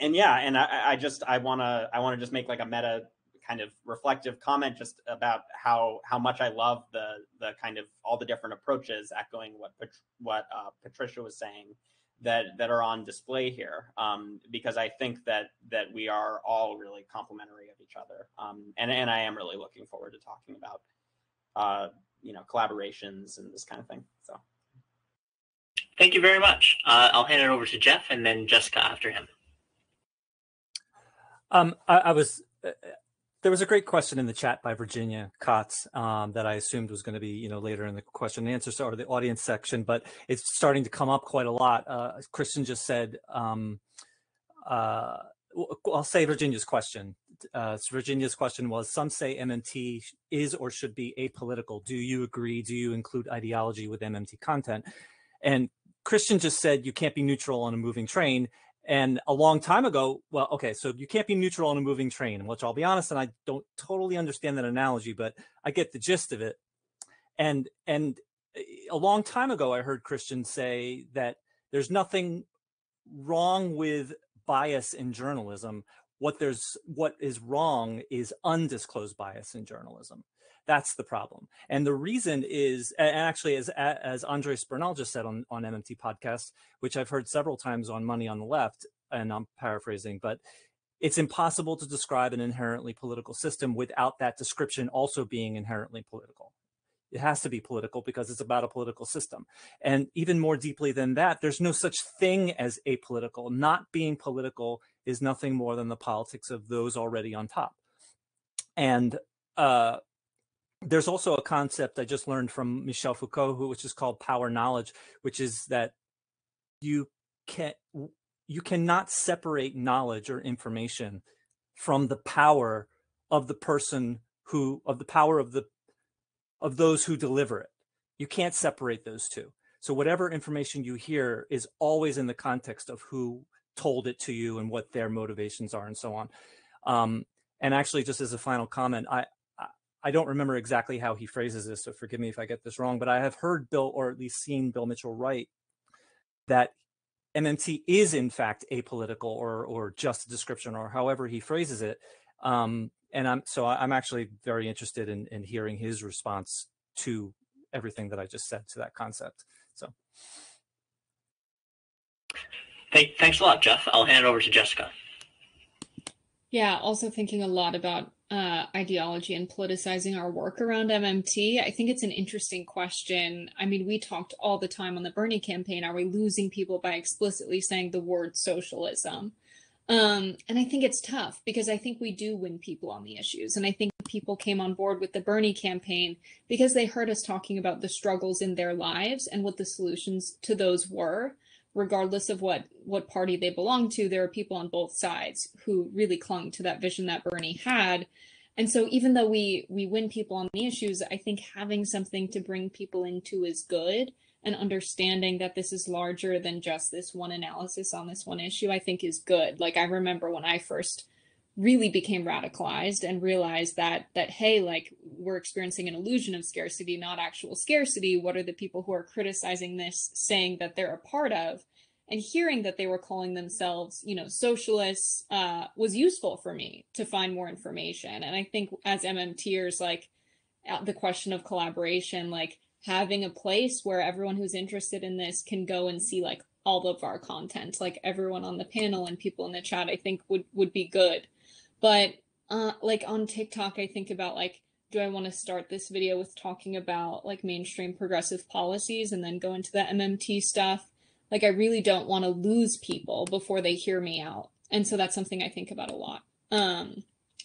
and yeah, and I, I just I want to I want to just make like a meta kind of reflective comment just about how how much I love the the kind of all the different approaches, echoing what what uh, Patricia was saying that that are on display here, um, because I think that that we are all really complementary of each other, um, and and I am really looking forward to talking about uh, you know collaborations and this kind of thing. So. Thank you very much. Uh, I'll hand it over to Jeff and then Jessica after him. Um, I, I was uh, uh, there was a great question in the chat by Virginia Kotz um, that I assumed was going to be, you know, later in the question and answer or the audience section, but it's starting to come up quite a lot. Uh, Christian just said, um, uh, I'll say Virginia's question. Uh, Virginia's question was, some say MMT is or should be apolitical. Do you agree? Do you include ideology with MMT content? And Christian just said you can't be neutral on a moving train. And a long time ago, well, okay, so you can't be neutral on a moving train, which I'll be honest, and I don't totally understand that analogy, but I get the gist of it. And and eh, a long time ago, I heard Christians say that there's nothing wrong with bias in journalism. What there's what is wrong is undisclosed bias in journalism. That's the problem. And the reason is, and actually, as as Andres Bernal just said on on MMT podcast, which I've heard several times on Money on the Left, and I'm paraphrasing, but it's impossible to describe an inherently political system without that description also being inherently political. It has to be political because it's about a political system. And even more deeply than that, there's no such thing as apolitical. Not being political is nothing more than the politics of those already on top. And uh, there's also a concept I just learned from Michel Foucault, who, which is called power knowledge, which is that you can you cannot separate knowledge or information from the power of the person who of the power of the of those who deliver it. You can't separate those two. So whatever information you hear is always in the context of who told it to you and what their motivations are and so on. Um, and actually, just as a final comment, I, I don't remember exactly how he phrases this, so forgive me if I get this wrong, but I have heard Bill, or at least seen Bill Mitchell write that MMT is in fact apolitical or or just a description, or however he phrases it. Um, and I'm so I'm actually very interested in in hearing his response to everything that I just said to that concept. So. Thank, thanks a lot, Jeff. I'll hand it over to Jessica. Yeah, also thinking a lot about uh, ideology and politicizing our work around MMT. I think it's an interesting question. I mean, we talked all the time on the Bernie campaign. Are we losing people by explicitly saying the word socialism? Um, and I think it's tough because I think we do win people on the issues. And I think people came on board with the Bernie campaign because they heard us talking about the struggles in their lives and what the solutions to those were regardless of what what party they belong to there are people on both sides who really clung to that vision that bernie had. And so even though we we win people on the issues i think having something to bring people into is good. And understanding that this is larger than just this one analysis on this one issue i think is good. Like i remember when i first really became radicalized and realized that that hey like we're experiencing an illusion of scarcity not actual scarcity. What are the people who are criticizing this saying that they're a part of? And hearing that they were calling themselves you know socialists uh, was useful for me to find more information. And i think as mmters like the question of collaboration like having a place where everyone who's interested in this can go and see like all of our content like everyone on the panel and people in the chat i think would would be good but uh, like on TikTok, I think about like, do I want to start this video with talking about like mainstream progressive policies and then go into the MMT stuff? Like, I really don't want to lose people before they hear me out. And so that's something I think about a lot. Um,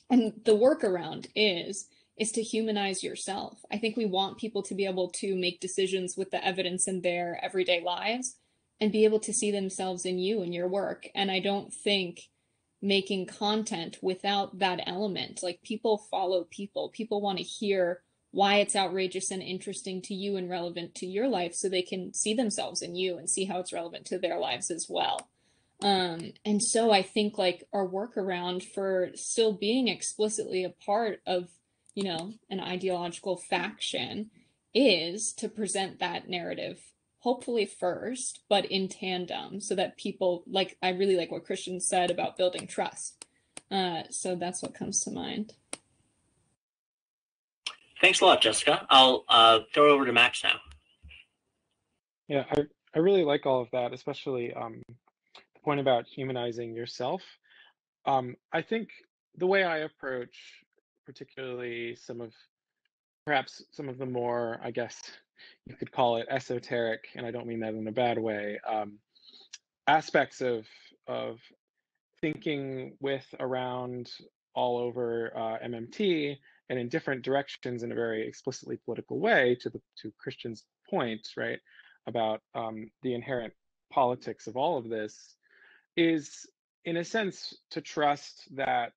and the workaround is is to humanize yourself. I think we want people to be able to make decisions with the evidence in their everyday lives and be able to see themselves in you and your work. And I don't think making content without that element. Like people follow people. People want to hear why it's outrageous and interesting to you and relevant to your life so they can see themselves in you and see how it's relevant to their lives as well. Um, and so I think like our workaround for still being explicitly a part of, you know, an ideological faction is to present that narrative hopefully first, but in tandem so that people like I really like what Christian said about building trust. Uh, so that's what comes to mind. Thanks a lot, Jessica. I'll uh, throw it over to Max now. Yeah, I, I really like all of that, especially um, the point about humanizing yourself. Um, I think the way I approach, particularly some of perhaps some of the more, I guess, you could call it esoteric, and I don't mean that in a bad way, um, aspects of of thinking with around all over uh, MMT and in different directions in a very explicitly political way to the to Christian's point, right, about um, the inherent politics of all of this, is in a sense to trust that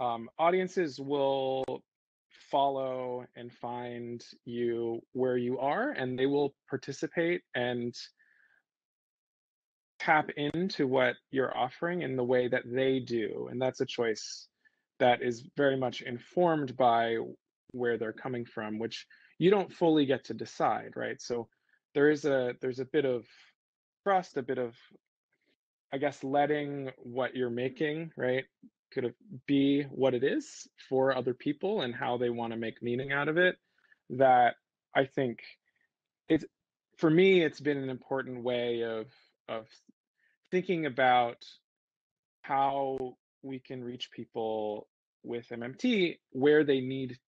um, audiences will follow and find you where you are and they will participate and tap into what you're offering in the way that they do and that's a choice that is very much informed by where they're coming from which you don't fully get to decide right? So there is a there's a bit of trust a bit of i guess letting what you're making right could be what it is for other people and how they want to make meaning out of it that i think it's for me it's been an important way of of thinking about how we can reach people with mmt where they need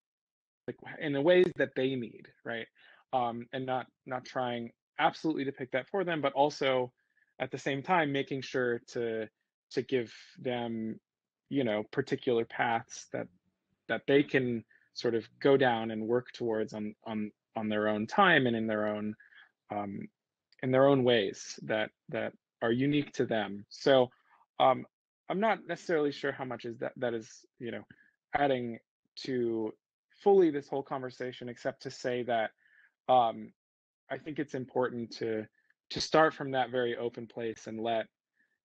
like in the ways that they need right? Um and not not trying absolutely to pick that for them but also at the same time making sure to to give them you know particular paths that that they can sort of go down and work towards on on on their own time and in their own um, in their own ways that that are unique to them. So um, I'm not necessarily sure how much is that that is you know adding to fully this whole conversation, except to say that um, I think it's important to to start from that very open place and let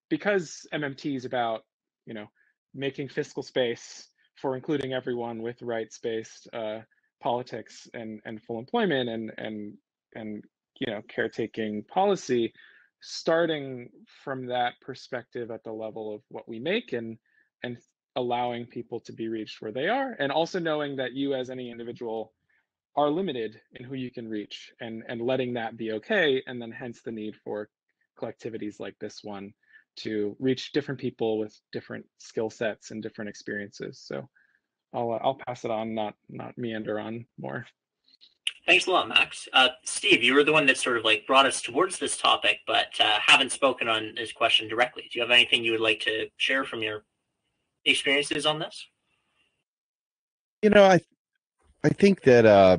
because MMT is about you know making fiscal space for including everyone with rights-based uh, politics and and full employment and and and you know caretaking policy starting from that perspective at the level of what we make and and allowing people to be reached where they are and also knowing that you as any individual are limited in who you can reach and and letting that be okay and then hence the need for collectivities like this one to reach different people with different skill sets and different experiences so i'll uh, i'll pass it on not not meander on more Thanks a lot, Max. Uh, Steve, you were the one that sort of like brought us towards this topic, but uh, haven't spoken on this question directly. Do you have anything you would like to share from your experiences on this? You know, I I think that uh,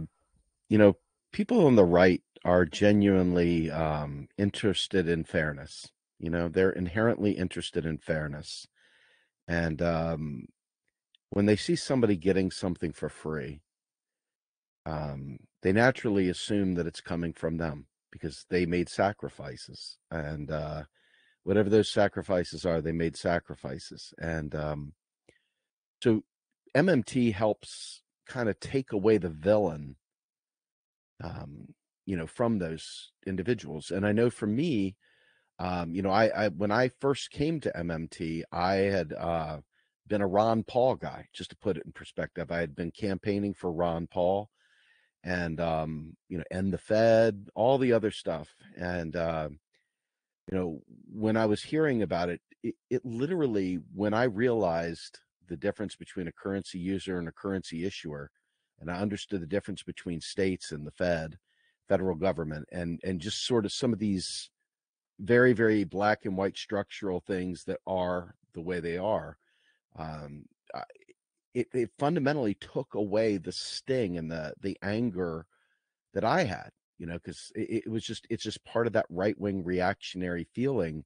you know people on the right are genuinely um, interested in fairness. You know, they're inherently interested in fairness, and um, when they see somebody getting something for free, um, they naturally assume that it's coming from them because they made sacrifices. And uh, whatever those sacrifices are they made sacrifices. And um, so mmt helps kind of take away the villain um, you know from those individuals. And i know for me um, you know I, I when i first came to mmt i had uh, been a ron paul guy just to put it in perspective i had been campaigning for ron paul and um, you know, end the Fed, all the other stuff. And uh, you know, when I was hearing about it, it, it literally, when I realized the difference between a currency user and a currency issuer, and I understood the difference between states and the Fed, federal government, and and just sort of some of these very very black and white structural things that are the way they are. Um, it, it fundamentally took away the sting and the the anger that I had, you know, because it, it, was just it's just part of that right wing reactionary feeling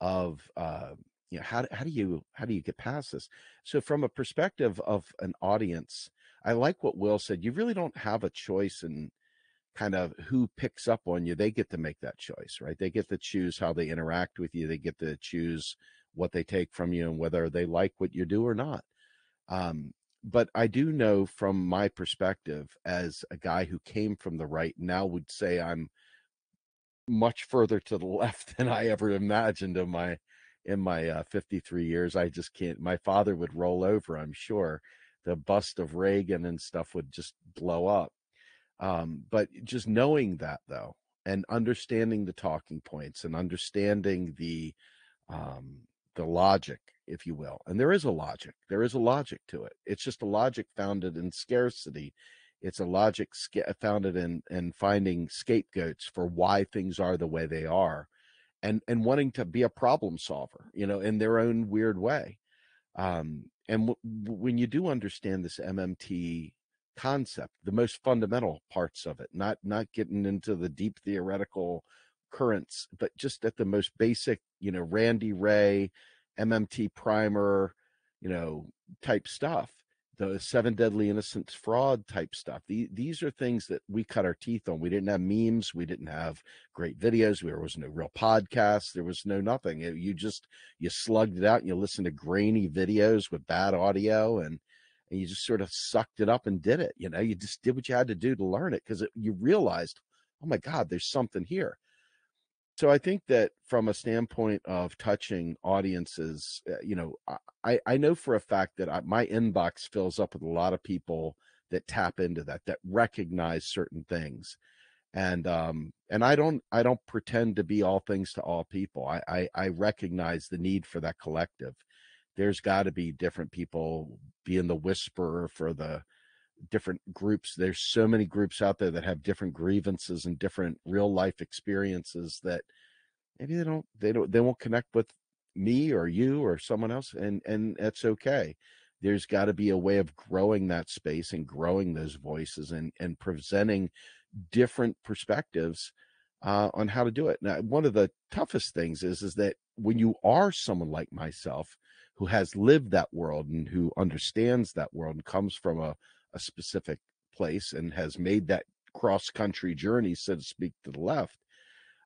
of uh, you know how how do you how do you get past this? So from a perspective of an audience, I like what Will said. You really don't have a choice in kind of who picks up on you. They get to make that choice, right? They get to choose how they interact with you. They get to choose what they take from you and whether they like what you do or not. Um, but I do know from my perspective as a guy who came from the right, now would say I'm much further to the [LAUGHS] left than I ever imagined in my in my uh, 53 years. I just can't. My father would roll over. I'm sure the bust of Reagan and stuff would just blow up. Um, but just knowing that though, and understanding the talking points and understanding the um, the logic if you will. And there is a logic. There is a logic to it. It's just a logic founded in scarcity. It's a logic founded in in finding scapegoats for why things are the way they are, and and wanting to be a problem solver, you know, in their own weird way. Um, and w- when you do understand this MMT concept, the most fundamental parts of it, not not getting into the deep theoretical currents, but just at the most basic, you know, Randy Wray, MMT primer, you know, type stuff. the seven deadly innocent frauds type stuff. The, these are things that we cut our teeth on. We didn't have memes. We didn't have great videos. There was no real podcast. There was no nothing. You just, you slugged it out and you listened to grainy videos with bad audio and, and you just sort of sucked it up and did it. You know, you just did what you had to do to learn it because you realized, oh my God, there's something here so I think that from a standpoint of touching audiences, uh, you know, I, I know for a fact that I, my inbox fills up with a lot of people that tap into that, that recognize certain things. And, um, and I don't, I don't pretend to be all things to all people. I, I, I recognize the need for that collective. There's got to be different people being the whisperer for the, different groups. There's so many groups out there that have different grievances and different real life experiences that maybe they don't they don't they won't connect with me or you or someone else and and that's okay there's got to be a way of growing that space and growing those voices and and presenting different perspectives uh, on how to do it now one of the toughest things is is that when you are someone like myself who has lived that world and who understands that world and comes from a a specific place and has made that cross country journey, so to speak, to the left,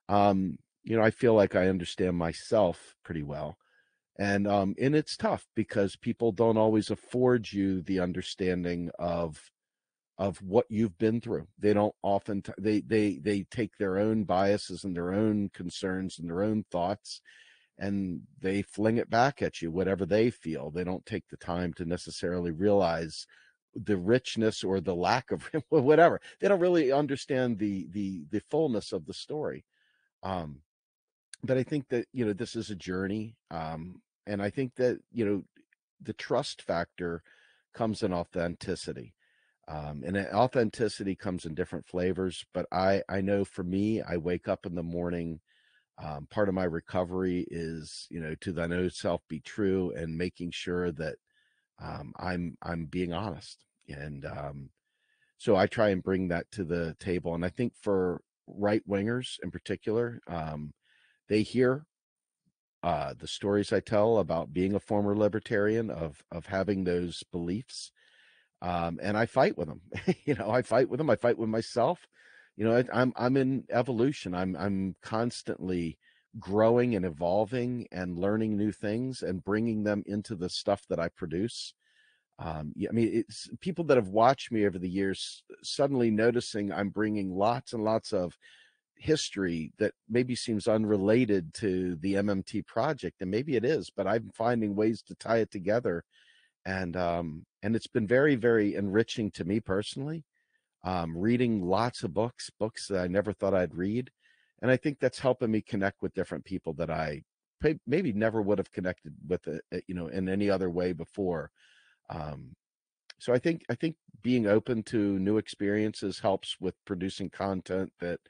um, you know, I feel like I understand myself pretty well. And um, and it's tough because people don't always afford you the understanding of of what you've been through. They don't often t- they they they take their own biases and their own concerns and their own thoughts and they fling it back at you whatever they feel. They don't take the time to necessarily realize the richness or the lack of [LAUGHS] whatever. They don't really understand the the the fullness of the story. Um, but I think that you know this is a journey, um, and I think that you know the trust factor comes in authenticity. Um, and authenticity comes in different flavors, but I I know for me, I wake up in the morning. Um, part of my recovery is you know to thine own self be true and making sure that um, I'm I'm being honest, and um, so I try and bring that to the table. And I think for right wingers in particular, um, they hear uh, the stories I tell about being a former libertarian, of of having those beliefs, um, and I fight with them. [LAUGHS] you know, I fight with them. I fight with myself. You know, I, I'm I'm in evolution. I'm I'm constantly growing and evolving and learning new things and bringing them into the stuff that I produce. Um, I mean, it's people that have watched me over the years suddenly noticing I'm bringing lots and lots of history that maybe seems unrelated to the MMT project, and maybe it is, but I'm finding ways to tie it together, and um, and it's been very, very enriching to me personally. Um, reading lots of books, books that I never thought I'd read, and I think that's helping me connect with different people that I maybe never would have connected with it, uh, you know, in any other way before. Um, so I think I think being open to new experiences helps with producing content that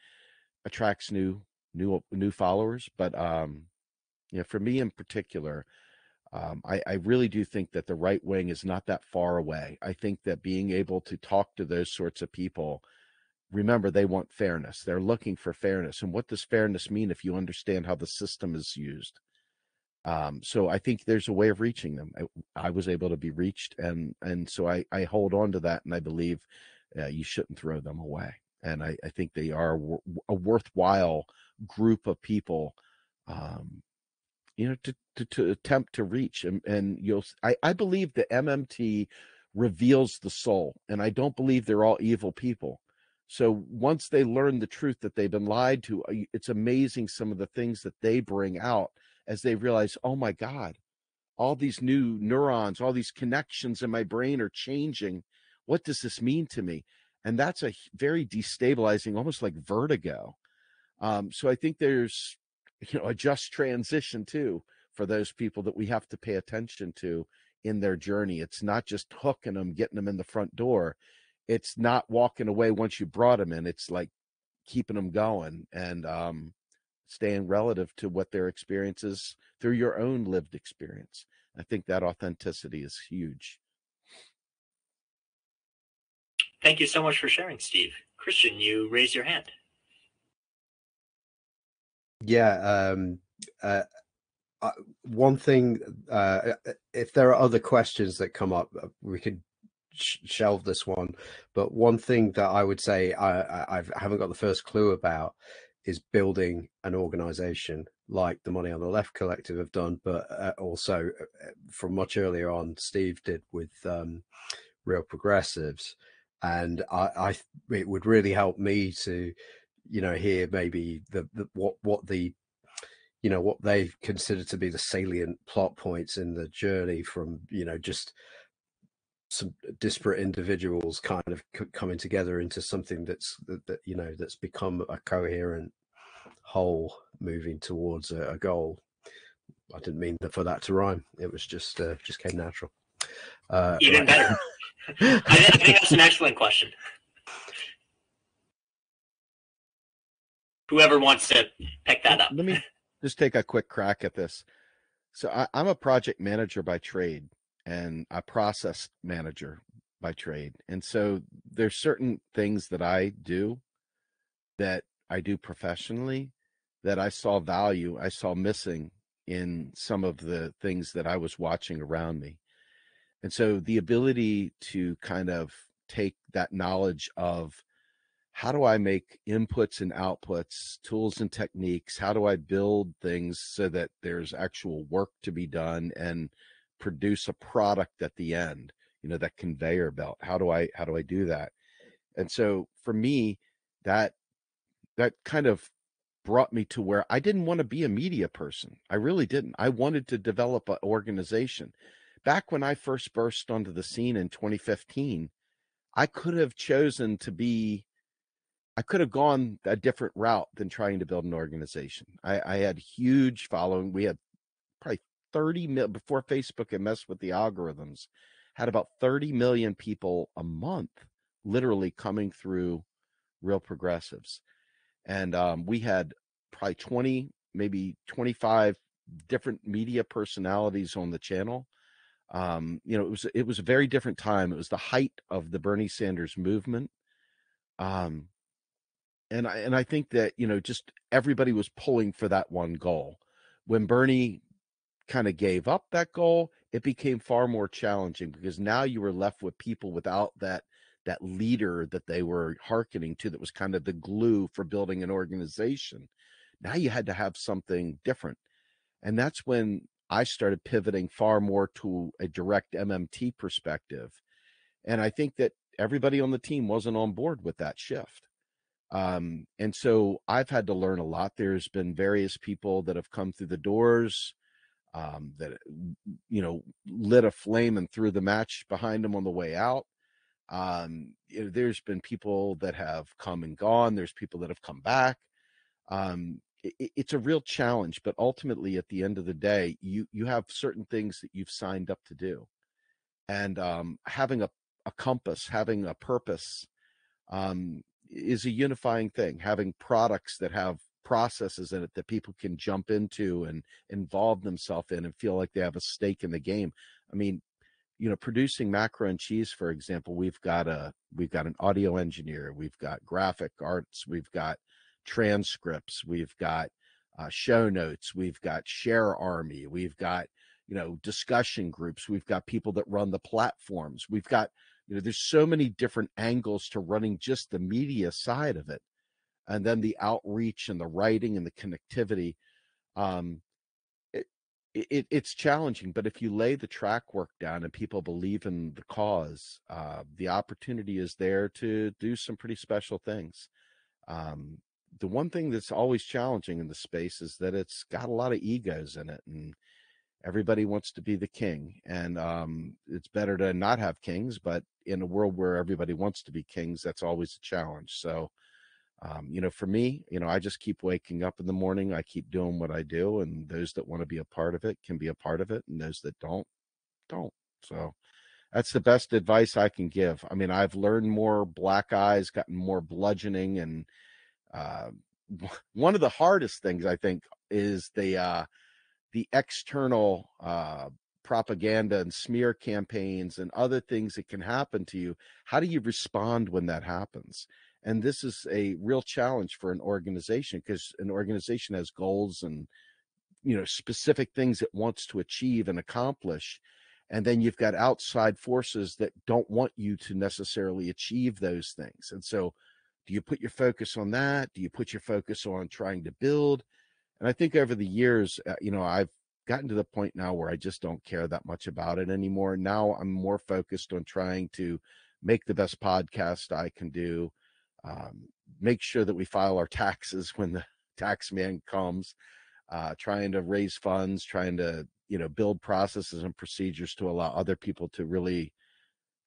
attracts new new new followers. But um, you know, for me in particular, um, I, I really do think that the right wing is not that far away. I think that being able to talk to those sorts of people remember they want fairness. They're looking for fairness. And what does fairness mean if you understand how the system is used? Um, so i think there's a way of reaching them. I, I, was able to be reached and and so i i hold on to that and i believe uh, you shouldn't throw them away. And i i think they are a worthwhile group of people um, you know to, to to attempt to reach and and you'll i i believe the mmt reveals the soul and i don't believe they're all evil people so once they learn the truth that they've been lied to, uh, it's amazing some of the things that they bring out as they realize, oh my God, all these new neurons, all these connections in my brain are changing. What does this mean to me? And that's a very destabilizing, almost like vertigo. Um, so I think there's, [LAUGHS] you know, a just transition too for those people that we have to pay attention to in their journey. It's not just hooking them, getting them in the front door it's not walking away once you brought them in. It's like keeping them going and um, staying relative to what their experiences through your own lived experience. I think that authenticity is huge. Thank you so much for sharing, Steve. Christian, you raise your hand. Yeah. Um, uh, uh, one thing, uh, if there are other questions that come up, uh, we could sh- shelve this one. But one thing that I would say I, I, I haven't got the first clue about is building an organization like the Money on the Left Collective have done, but uh, also uh, from much earlier on, Steve did with um, Real Progressives. And I, I, it would really help me to, you know, hear maybe the, the what what the you know what they consider to be the salient plot points in the journey from you know just some disparate individuals kind of coming together into something that's that, that you know that's become a coherent whole moving towards a, a goal. I didn't mean for that to rhyme. It was just uh, just came natural. Uh, even right. better [LAUGHS] I think that's an excellent question whoever wants to pick that up let me just take a quick crack at this so I, i'm a project manager by trade and a process manager by trade. And so there's certain things that I do that I do professionally that I saw value, I saw missing in some of the things that I was watching around me. And so the ability to kind of take that knowledge of how do I make inputs and outputs, tools and techniques, how do I build things so that there's actual work to be done and produce a product at the end you know that conveyor belt? How do i how do i do that? And so for me that that kind of brought me to where i didn't want to be a media person. I really didn't. I wanted to develop an organization. Back when i first burst onto the scene in 2015 i could have chosen to be I could have gone a different route than trying to build an organization. I, I, had huge following. We had probably 30 mil before Facebook had messed with the algorithms, had about 30 million people a month literally coming through real progressives. And um, we had probably 20, maybe 25 different media personalities on the channel. Um, you know, it was it was a very different time. It was the height of the Bernie Sanders movement. Um, and I and I think that, you know, just everybody was pulling for that one goal. When Bernie kind of gave up that goal, it became far more challenging because now you were left with people without that that leader that they were hearkening to that was kind of the glue for building an organization. Now you had to have something different. And that's when I started pivoting far more to a direct MMT perspective. And I think that everybody on the team wasn't on board with that shift. Um, and so I've had to learn a lot. There's been various people that have come through the doors um, that you know lit a flame and threw the match behind them on the way out. Um, you know, there's been people that have come and gone. There's people that have come back. Um, it, it's a real challenge, but ultimately, at the end of the day, you you have certain things that you've signed up to do, and um, having a a compass, having a purpose, um, is a unifying thing. Having products that have processes in it that people can jump into and involve themselves in and feel like they have a stake in the game. I mean, you know, producing Macro N Cheese, for example, we've got a we've got an audio engineer, we've got graphic arts, we've got transcripts, we've got uh, show notes, we've got share army, we've got you know discussion groups, we've got people that run the platforms, we've got you know there's so many different angles to running just the media side of it and then the outreach and the writing and the connectivity um, it, it, it's challenging but if you lay the track work down and people believe in the cause uh, the opportunity is there to do some pretty special things. Um, the one thing that's always challenging in the space is that it's got a lot of egos in it and everybody wants to be the king and um, it's better to not have kings but in a world where everybody wants to be kings that's always a challenge so um, you know, for me, you know, I just keep waking up in the morning. I keep doing what I do, and those that want to be a part of it can be a part of it, and those that don't, don't. So that's the best advice I can give. I mean, I've learned more black eyes, gotten more bludgeoning, and uh, [LAUGHS] one of the hardest things I think is the uh, the external uh, propaganda and smear campaigns and other things that can happen to you. How do you respond when that happens? and this is a real challenge for an organization because an organization has goals and you know specific things it wants to achieve and accomplish and then you've got outside forces that don't want you to necessarily achieve those things and so do you put your focus on that do you put your focus on trying to build and i think over the years uh, you know i've gotten to the point now where i just don't care that much about it anymore. Now i'm more focused on trying to make the best podcast i can do um, make sure that we file our [LAUGHS] taxes when the tax man comes uh, trying to raise funds trying to you know build processes and procedures to allow other people to really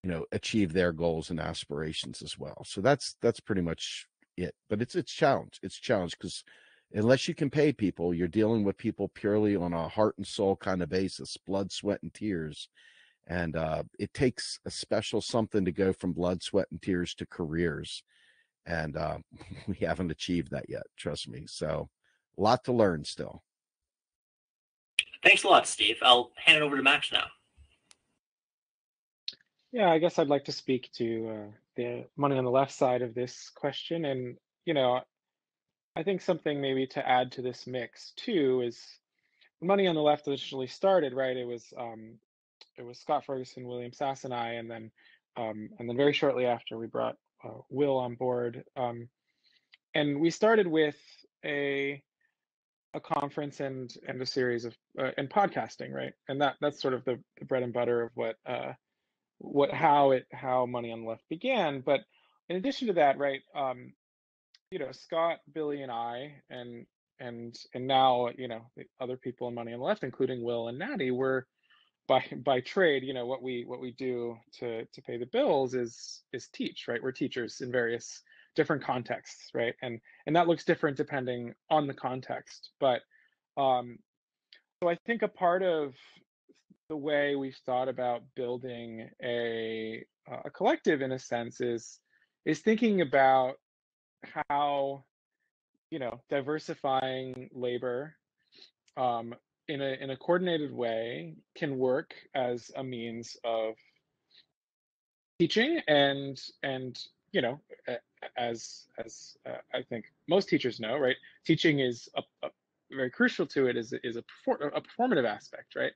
you know achieve their goals and aspirations as well. So that's that's pretty much it. But it's it's challenge it's a challenge because unless you can pay people you're dealing with people purely on a heart and soul kind of basis blood sweat and tears and uh, it takes a special something to go from blood sweat and tears to careers and uh, [LAUGHS] we haven't achieved that yet trust me so a lot to learn still Thanks a lot, Steve. I'll hand it over to Max now. Yeah, I guess I'd like to speak to uh, the money on the left side of this question. And, you know, I think something maybe to add to this mix too is money on the left initially started, right? It was um, it was Scott Ferguson, William Saas, and I, and then um, and then very shortly after we brought uh, Will on board. Um, and we started with a a conference and and a series of uh, and podcasting right and that that's sort of the, the bread and butter of what uh what how it how money on the left began but in addition to that right um you know scott billy and i and and and now you know the other people in money on the left including will and natty were by [LAUGHS] by trade you know what we what we do to to pay the bills is is teach right we're teachers in various different contexts, right? And and that looks different depending on the context. But um, so I think a part of the way we've thought about building a a collective in a sense is is thinking about how you know diversifying labor um, in a in a coordinated way can work as a means of teaching and and you know as as uh, I think most teachers know, right? Teaching is a, a very crucial to it is is a, perform, a performative aspect, right?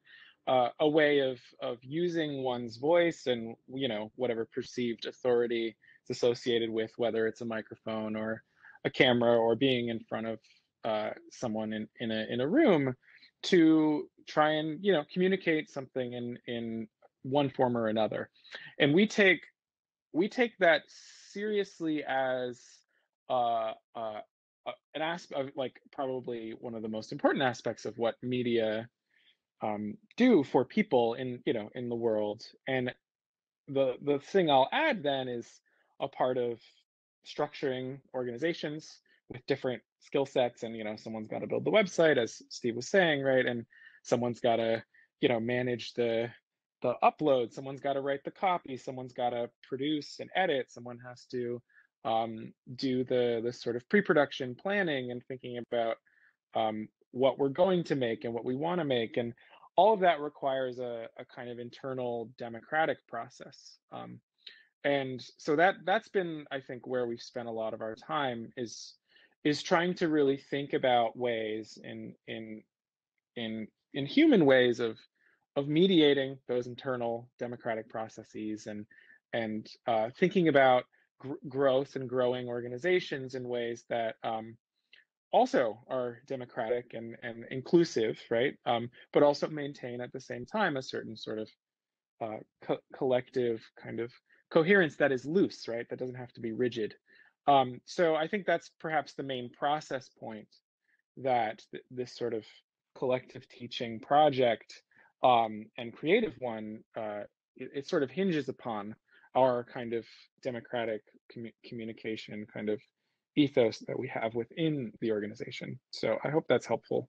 Uh, a way of of using one's voice and you know whatever perceived authority is associated with whether it's a microphone or a camera or being in front of uh, someone in in a in a room to try and you know communicate something in in one form or another and we take we take that seriously as uh, uh, uh, an aspect of like probably one of the most important aspects of what media um, do for people in you know in the world. And the the thing I'll add then is a part of structuring organizations with different skill sets and you know someone's got to build the website as steve was saying right and someone's got to you know manage the the upload someone's got to write the copy someone's got to produce and edit someone has to um, do the the sort of pre-production planning and thinking about um, what we're going to make and what we want to make and all of that requires a, a kind of internal democratic process um, and so that that's been i think where we've spent a lot of our time is is trying to really think about ways in in in in human ways of of mediating those internal democratic processes and and uh, thinking about gr- growth and growing organizations in ways that um, also are democratic and, and inclusive, right? Um, but also maintain at the same time a certain sort of uh, co- collective kind of coherence that is loose, right? That doesn't have to be rigid. Um, so I think that's perhaps the main process point that th- this sort of collective teaching project um, and creative one, uh, it, it, sort of hinges upon our kind of democratic communication kind of ethos that we have within the organization. So I hope that's helpful.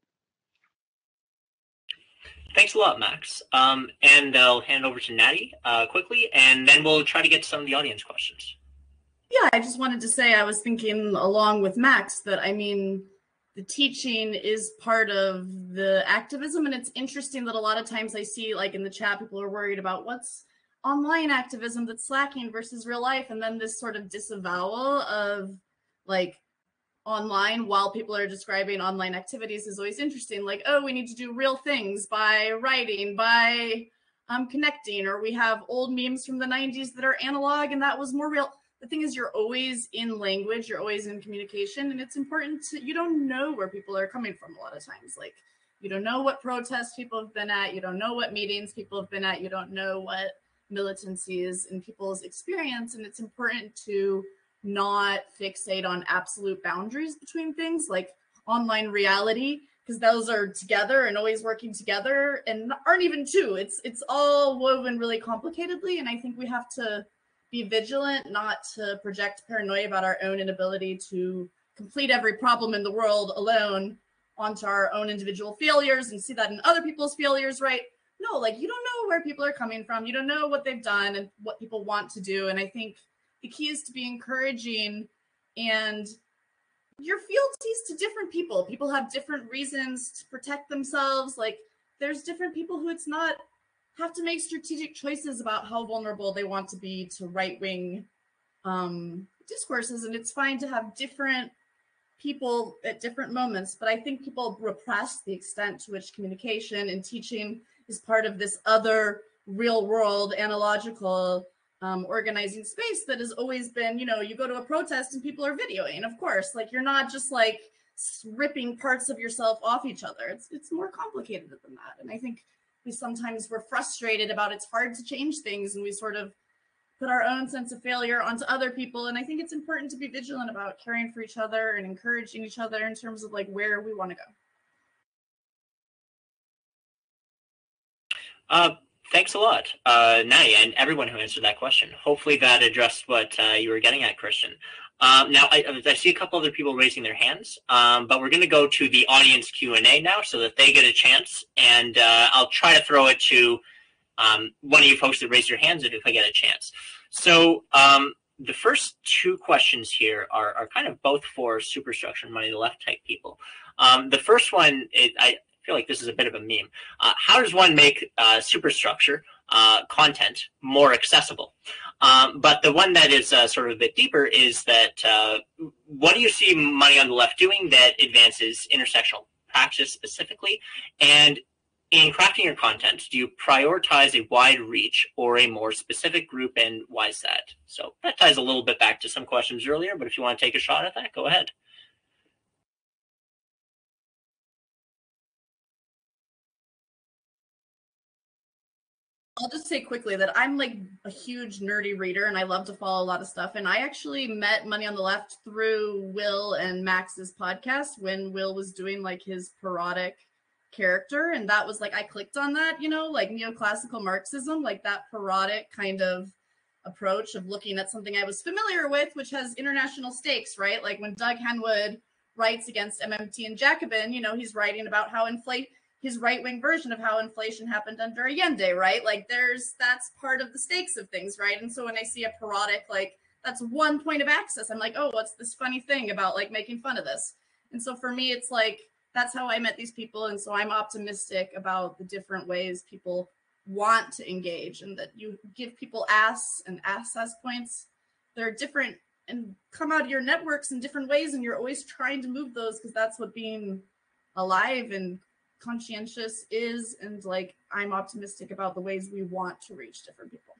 Thanks a lot, Max. Um, and I'll hand over to Natty uh, quickly, and then we'll try to get some of the audience questions. Yeah, I just wanted to say I was thinking along with Max that I mean, the teaching is part of the activism and it's interesting that a lot of times i see like in the chat people are worried about what's online activism that's slacking versus real life and then this sort of disavowal of like online while people are describing online activities is always interesting like oh we need to do real things by writing by um, connecting, or we have old memes from the 90s that are analog and that was more real. The thing is, you're always in language, you're always in communication, and it's important to, you don't know where people are coming from a lot of times. Like, you don't know what protests people have been at, you don't know what meetings people have been at, you don't know what militancy is in people's experience. And it's important to not fixate on absolute boundaries between things like online reality because those are together and always working together and aren't even two. It's it's all woven really complicatedly, and I think we have to be vigilant not to project paranoia about our own inability to complete every problem in the world alone onto our own individual failures and see that in other people's failures, right? No, like you don't know where people are coming from. You don't know what they've done and what people want to do. And I think the key is to be encouraging and your fealties to different people. People have different reasons to protect themselves. Like there's different people who it's not have to make strategic choices about how vulnerable they want to be to right wing um, discourses, and it's fine to have different people at different moments. But I think people repress the extent to which communication and teaching is part of this other real world analogical um, organizing space that has always been, you know, you go to a protest and people are videoing, of course. Like you're not just like ripping parts of yourself off each other. It's it's more complicated than that. And I think we sometimes we're frustrated about it's hard to change things and we sort of put our own sense of failure onto other people. And I think it's important to be vigilant about caring for each other and encouraging each other in terms of like where we want to go. Uh, thanks a lot, uh, Nadia, and everyone who answered that question. Hopefully that addressed what uh, you were getting at, Christian. Um, now, I, I, see a couple other people raising their hands, um, but we're going to go to the audience Q&A now so that they get a chance, and uh, I'll try to throw it to um, one of you folks that raised your hands if I get a chance. So um, the first two questions here are, are kind of both for superstructure money the left type people. Um, the first one, it, I, feel like this is a bit of a meme. Uh, how does one make uh, superstructure uh, content more accessible? Um, but the one that is uh, sort of a bit deeper is that uh, what do you see Money on the Left doing that advances intersectional practice specifically? And in crafting your content, do you prioritize a wide reach or a more specific group, and why is that? So that ties a little bit back to some questions earlier, but if you want to take a shot at that, go ahead. I'll just say quickly that I'm like a huge nerdy reader and I love to follow a lot of stuff. And I actually met Money on the Left through Will and Max's podcast when Will was doing like his parodic character. And that was like, I clicked on that, you know, like neoclassical Marxism, like that parodic kind of approach of looking at something I was familiar with, which has international stakes, right? Like when Doug Henwood writes against MMT and Jacobin, you know, he's writing about how inflation his right wing version of how inflation happened under Allende, right? Like there's that's part of the stakes of things, right? And so when I see a parodic, like that's one point of access, I'm like, oh, what's this funny thing about like making fun of this? And so for me, it's like that's how I met these people. And so I'm optimistic about the different ways people want to engage and that you give people ass and access points. They're different and come out of your networks in different ways. And you're always trying to move those because that's what being alive and conscientious is and like i'm optimistic about the ways we want to reach different people.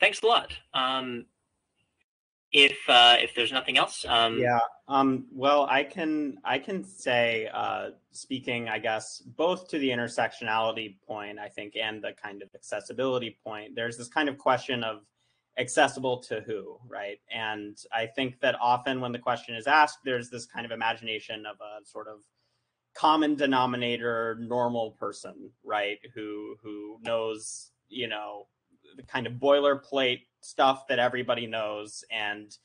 Thanks a lot. Um, if uh, if there's nothing else um... yeah um, well i can i can say uh, speaking i guess both to the intersectionality point i think and the kind of accessibility point there's this kind of question of accessible to who, right? And I think that often when the question is asked, there's this kind of imagination of a sort of common denominator normal person, right? Who who knows, you know, the kind of boilerplate stuff that everybody knows and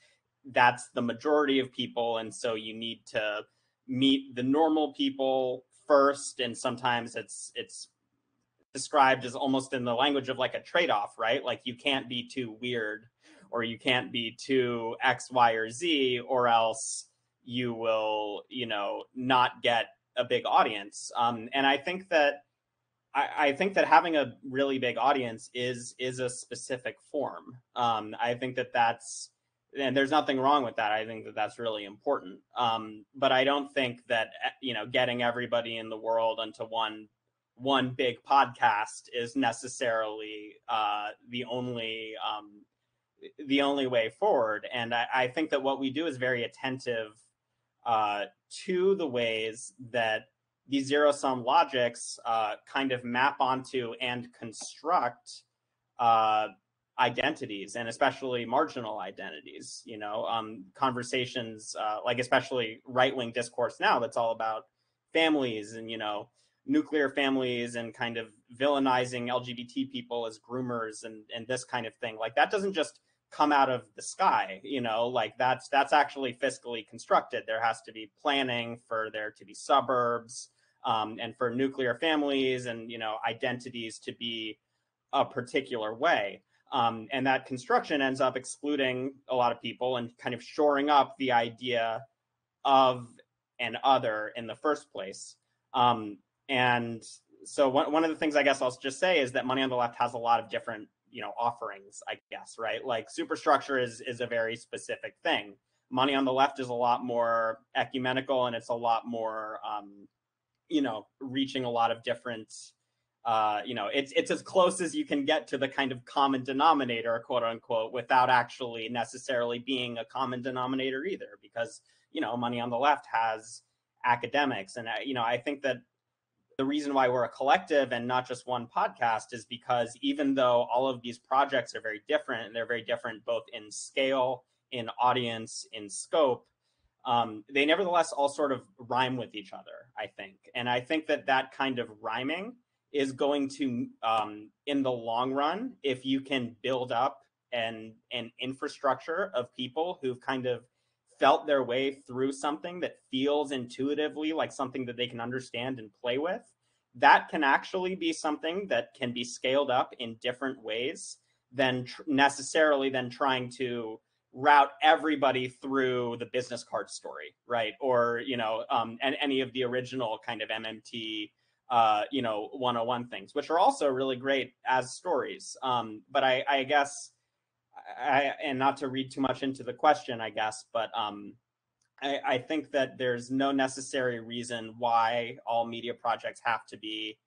that's the majority of people and so you need to meet the normal people first and sometimes it's it's described as almost in the language of like a trade-off, right? Like you can't be too weird or you can't be too X, Y, or Z, or else you will, you know, not get a big audience. Um, and I think that I, I, think that having a really big audience is is a specific form. Um, I think that that's and there's nothing wrong with that. I think that that's really important. Um, but I don't think that eh, you know getting everybody in the world onto one one big podcast is necessarily uh, the only um, the only way forward. And I, I, think that what we do is very attentive uh, to the ways that these zero sum logics uh, kind of map onto and construct uh, identities and especially marginal identities you know um, conversations uh, like especially right-wing discourse now that's all about families and you know nuclear families and kind of villainizing lgbt people as groomers and and this kind of thing. Like that doesn't just come out of the sky you know? Like that's that's actually fiscally constructed. There has to be planning for there to be suburbs um, and for nuclear families and you know identities to be a particular way. Um, and that construction ends up excluding a lot of people and kind of shoring up the idea of an other in the first place. Um, and so one, one of the things I guess I'll just say is that Money on the Left has a lot of different, you know, offerings, I guess, right? Like superstructure is is a very specific thing. Money on the Left is a lot more ecumenical and it's a lot more um, you know, reaching a lot of different uh, you know, it's it's as close as you can get to the kind of common denominator, quote unquote, without actually necessarily being a common denominator either, because you know, money on the left has academics, and you know, I think that the reason why we're a collective and not just one podcast is because even though all of these projects are very different, and they're very different both in scale, in audience, in scope. Um, they nevertheless all sort of rhyme with each other, I think, and I think that that kind of rhyming is going to um, in the long run if you can build up an an infrastructure of people who've kind of felt their way through something that feels intuitively like something that they can understand and play with that can actually be something that can be scaled up in different ways than tr- necessarily than trying to route everybody through the business card story right or you know um, and any of the original kind of mmt uh, you know, 101 things, which are also really great as stories. Um, but I, I guess, I, and not to read too much into the question, I guess, but um, I, I think that there's no necessary reason why all media projects have to be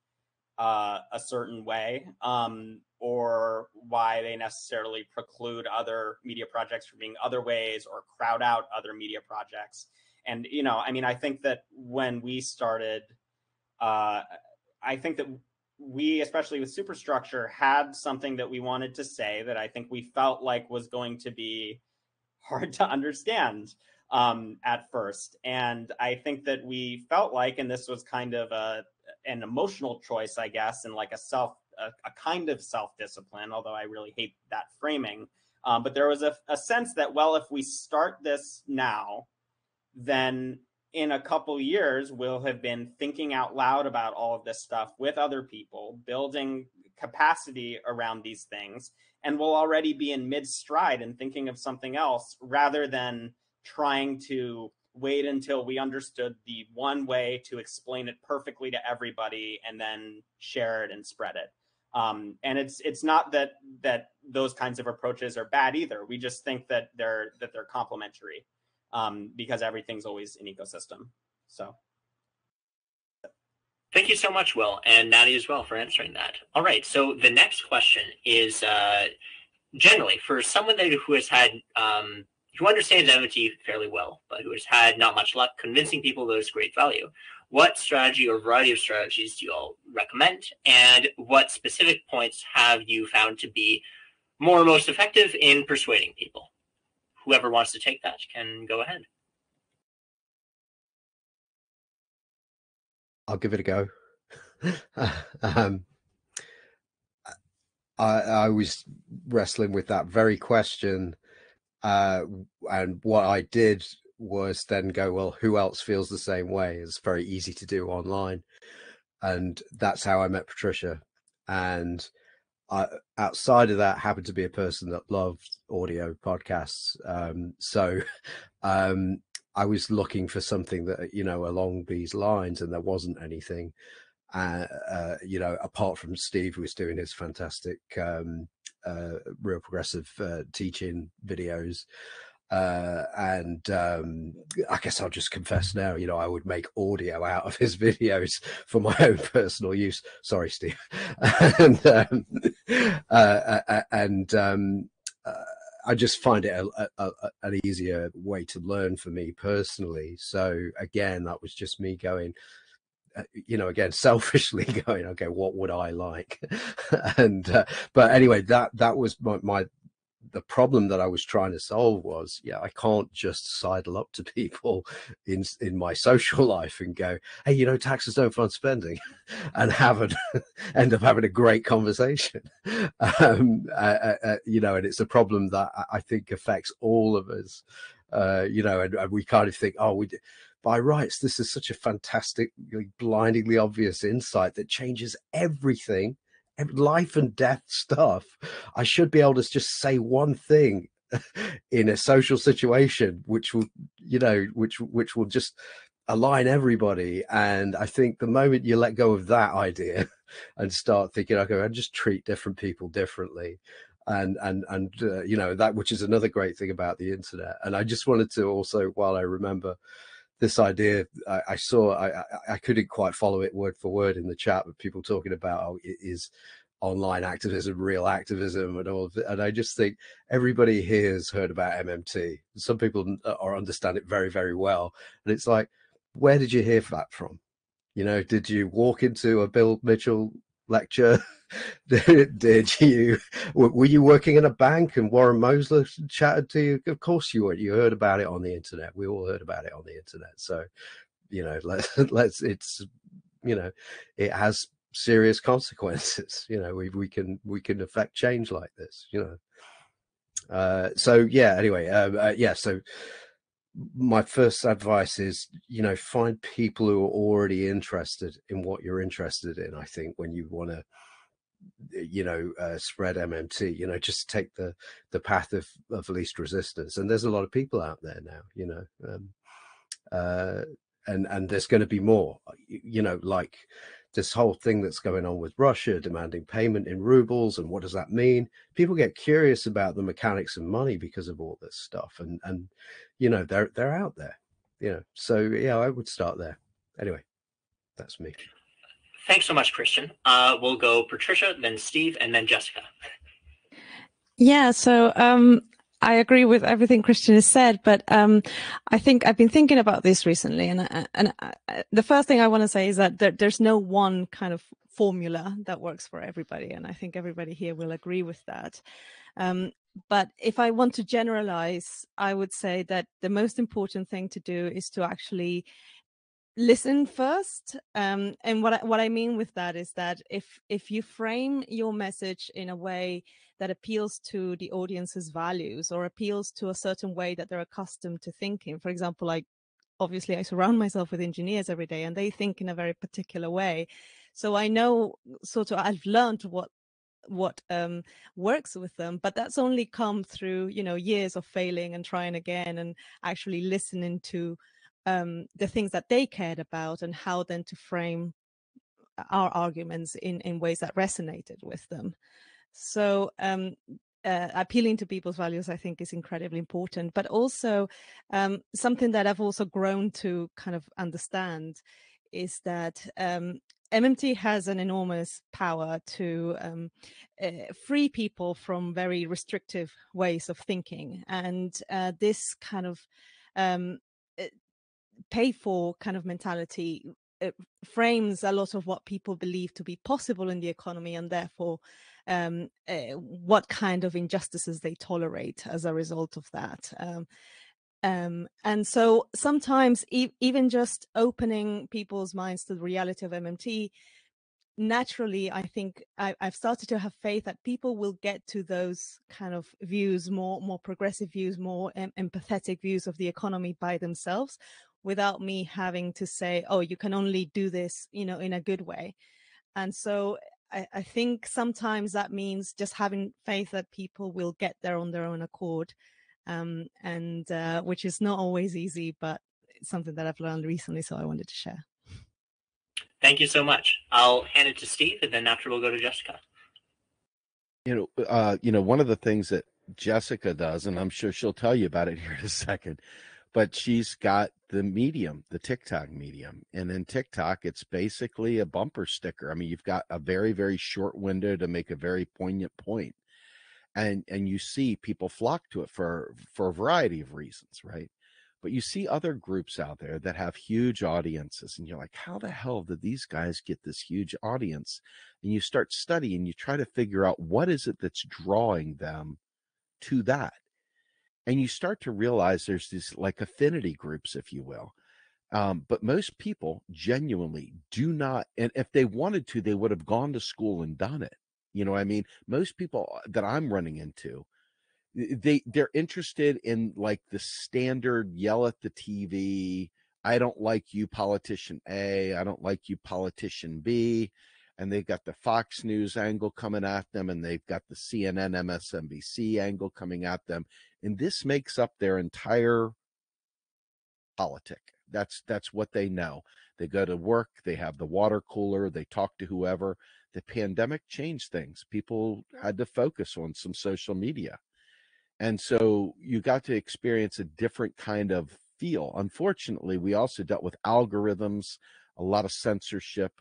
uh, a certain way um, or why they necessarily preclude other media projects from being other ways or crowd out other media projects. And, you know, I mean, I think that when we started – uh, I think that we, especially with superstructure, had something that we wanted to say that I think we felt like was going to be hard to understand um, at first. And I think that we felt like, and this was kind of a an emotional choice, I guess, and like a self a, a kind of self discipline, although I really hate that framing. Um, but there was a, a sense that, well, if we start this now, then in a couple years we'll have been thinking out loud about all of this stuff with other people building capacity around these things and we'll already be in mid stride and thinking of something else rather than trying to wait until we understood the one way to explain it perfectly to everybody and then share it and spread it. Um, and it's it's not that that those kinds of approaches are bad either. We just think that they're that they're complementary um, because everything's always an ecosystem. So. Thank you so much, Will, and Natty as well for answering that. All right, so the next question is uh, generally for someone that, who has had um, who understands MMT fairly well, but who has had not much luck convincing people it's great value. What strategy or variety of strategies do you all recommend, and what specific points have you found to be more most effective in persuading people? Whoever wants to take that can go ahead. I'll give it a go. [LAUGHS] um, I, I was wrestling with that very question, uh, and what I did was then go, well, who else feels the same way? It's very easy to do online, and that's how I met Patricia. And I, outside of that, happened to be a person that loved audio podcasts. Um, so [LAUGHS] um, I was looking for something that you know along these lines, and there wasn't anything. Uh, uh, you know, apart from Steve, who was doing his fantastic, um, uh, real progressive uh, teaching videos. Uh, and um, I guess I'll just confess now, you know, I would make audio out of his [LAUGHS] videos for my own personal use. Sorry, Steve. [LAUGHS] and um, uh, uh, uh, and um, uh, I just find it a, a, a, an easier way to learn for me personally. So again, that was just me going, uh, you know, again, [LAUGHS] selfishly going, okay, what would I like? and, uh, but anyway, that, that was my, my, the problem that I was trying to solve was, yeah, I can't just sidle up to [LAUGHS] people in in my social life and go, hey, you know, taxes don't fund spending, [LAUGHS] and have an [LAUGHS] end up having a great conversation. Um, uh, uh, uh, you know, and it's a problem that I think affects all of us. Uh, you know, and, and, we kind of think, oh, we by rights, this is such a fantastic, blindingly obvious insight that changes everything life and death stuff, I should be able to just say one thing [LAUGHS] in a social situation, which will, you know, which which will just align everybody. And I think the moment you let go of that idea [LAUGHS] and start thinking, okay, I just treat different people differently, and and and uh, you know that which is another great thing about the internet. And I just wanted to also, while I remember this idea I, I saw I, I, couldn't quite follow it word for word in the chat, but people talking about oh, is online activism real activism and all. And I just think everybody here has heard about MMT. Some people uh, are understand it very very well, and it's like, where did you hear that from? You know, did you walk into a Bill Mitchell lecture? [LAUGHS] did, you were you working in a bank and Warren Mosler chatted to you? Of course you were. You heard about it on the internet. We all heard about it on the internet. So, you know, [LAUGHS] let's let's it's you know, it has serious [LAUGHS] consequences. You know, we we can we can affect change like this. You know. Uh, so yeah. Anyway, uh, uh, yeah. So my first advice is you know find people who are already interested in what you're interested in i think when you want to you know uh, spread mmt you know just take the the path of of least resistance. And there's a lot of people out there now you know um, uh, and and there's going to be more you know like this whole thing that's going on with Russia demanding payment in rubles and what does that mean? People get curious about the mechanics of money because of all this stuff, and and you know they're they're out there, you know. So yeah, I would start there. Anyway, that's me. Thanks so much, Christian. Uh, we'll go Patricia, then Steve, and then Jessica. Yeah, so um, I agree with everything Christian has said, but um, I think I've been thinking about this recently, and uh, and uh, the first thing I want to say is that there, there's no one kind of formula that works for everybody, and I think everybody here will agree with that. Um, but if I want to generalize, I would say that the most important thing to do is to actually listen first um, and what I, what I mean with that is that if if you frame your message in a way that appeals to the audience's values or appeals to a certain way that they're accustomed to thinking for example like obviously I surround myself with engineers every day and they think in a very particular way so I know sort of I've learned what what um, works with them but that's only come through you know years of failing and trying again and actually listening to um, the things that they cared about and how then to frame our arguments in, in ways that resonated with them. So um, uh, appealing to people's values, I think, is incredibly important. But also um, something that I've also grown to kind of understand is that um, MMT has an enormous power to um, uh, free people from very restrictive ways of thinking, and uh, this kind of um, pay for kind of mentality it frames a lot of what people believe to be possible in the economy and therefore um, uh, what kind of injustices they tolerate as a result of that. Um, um, and so sometimes e- even just opening people's minds to the reality of MMT, naturally, I think I, have started to have faith that people will get to those kind of views, more more progressive views, more em- empathetic views of the economy by themselves, without me having to say, oh, you can only do this, you know, in a good way. And so I, I think sometimes that means just having faith that people will get there on their own accord. Um, and uh, which is not always easy, but it's something that I've learned recently, so I wanted to share. Thank you so much. I'll hand it to Steve, and then after we'll go to Jessica. You know, uh, you know, one of the things that Jessica does, and I'm sure she'll tell you about it [LAUGHS] here in a second. But she's got the medium, the TikTok medium. And in TikTok, it's basically a bumper sticker. I mean, you've got a very, very short window to make a very poignant point. And and you see people flock to it for for a variety of reasons, right? But you see other groups out there that have huge audiences, and you're like, how the hell did these guys get this huge audience? And you start studying, you try to figure out what is it that's drawing them to that. And you start to realize there's these like affinity groups, if you will. Um, but most people genuinely do not, and if they wanted to, they would have gone to school and done it. You know, I mean, most people that I'm running into, they they're interested in like the standard yell at the TV. I don't like you, politician A. I don't like you, politician B and they've got the Fox News angle coming at them, and they've got the CNN, MSNBC angle coming at them, and this makes up their entire politic. That's that's what they know. They go to work, they have the water cooler, they talk to whoever. The pandemic changed things. People had to focus on some social media. And so you got to experience a different kind of feel. Unfortunately, we also dealt with algorithms, a lot of censorship,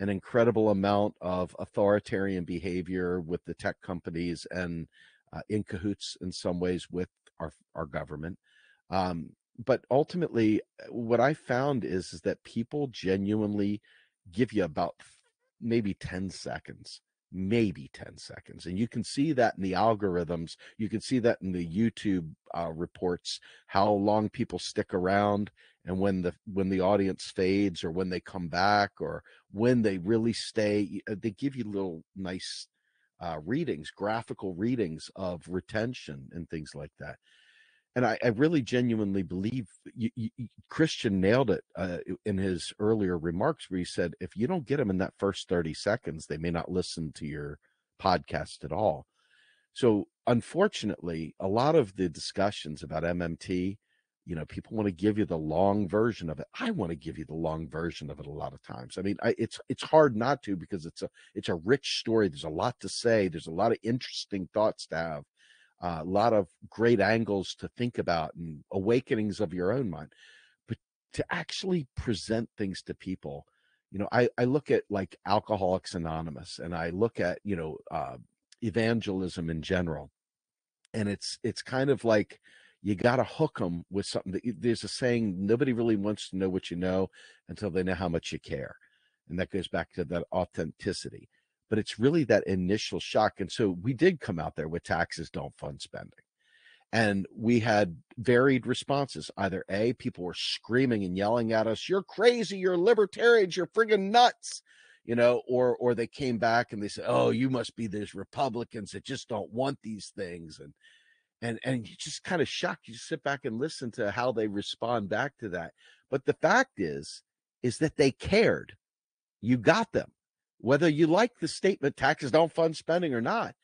an incredible amount of authoritarian behavior with the tech companies and uh, in cahoots in some ways with our our government. Um, but ultimately, what I found is, is that people genuinely give you about maybe 10 seconds maybe 10 seconds and you can see that in the algorithms you can see that in the youtube uh, reports how long people stick around and when the when the audience fades or when they come back or when they really stay uh, they give you little nice uh, readings graphical readings of retention and things like that and I, I really genuinely believe you, you, Christian nailed it uh, in his earlier remarks, where he said, if you don't get them in that first 30 seconds, they may not listen to your podcast at all. So, unfortunately, a lot of the discussions about MMT, you know, people want to give you the long version of it. I want to give you the long version of it a lot of times. I mean, I, it's it's hard not to because it's a it's a rich story. There's a lot to say. There's a lot of interesting thoughts to have a lot of great angles to think about and awakenings of your own mind. But to actually present things to people, you know, I, I look at like Alcoholics Anonymous and I look at, you know, uh, evangelism in general. And it's it's kind of like you got to hook them with something that there's a saying nobody really wants to know what you know until they know how much you care and that goes back to that authenticity but it's really that initial shock. And so we did come out there with taxes don't fund spending. And we had varied responses. Either A, people were screaming and yelling at us, You're crazy, you're libertarians, you're friggin' nuts, you know, or or they came back and they said, Oh, you must be these Republicans that just don't want these things. And and and you just kind of shocked. You sit back and listen to how they respond back to that. But the fact is, is that they cared. You got them whether you like the statement taxes don't fund spending or not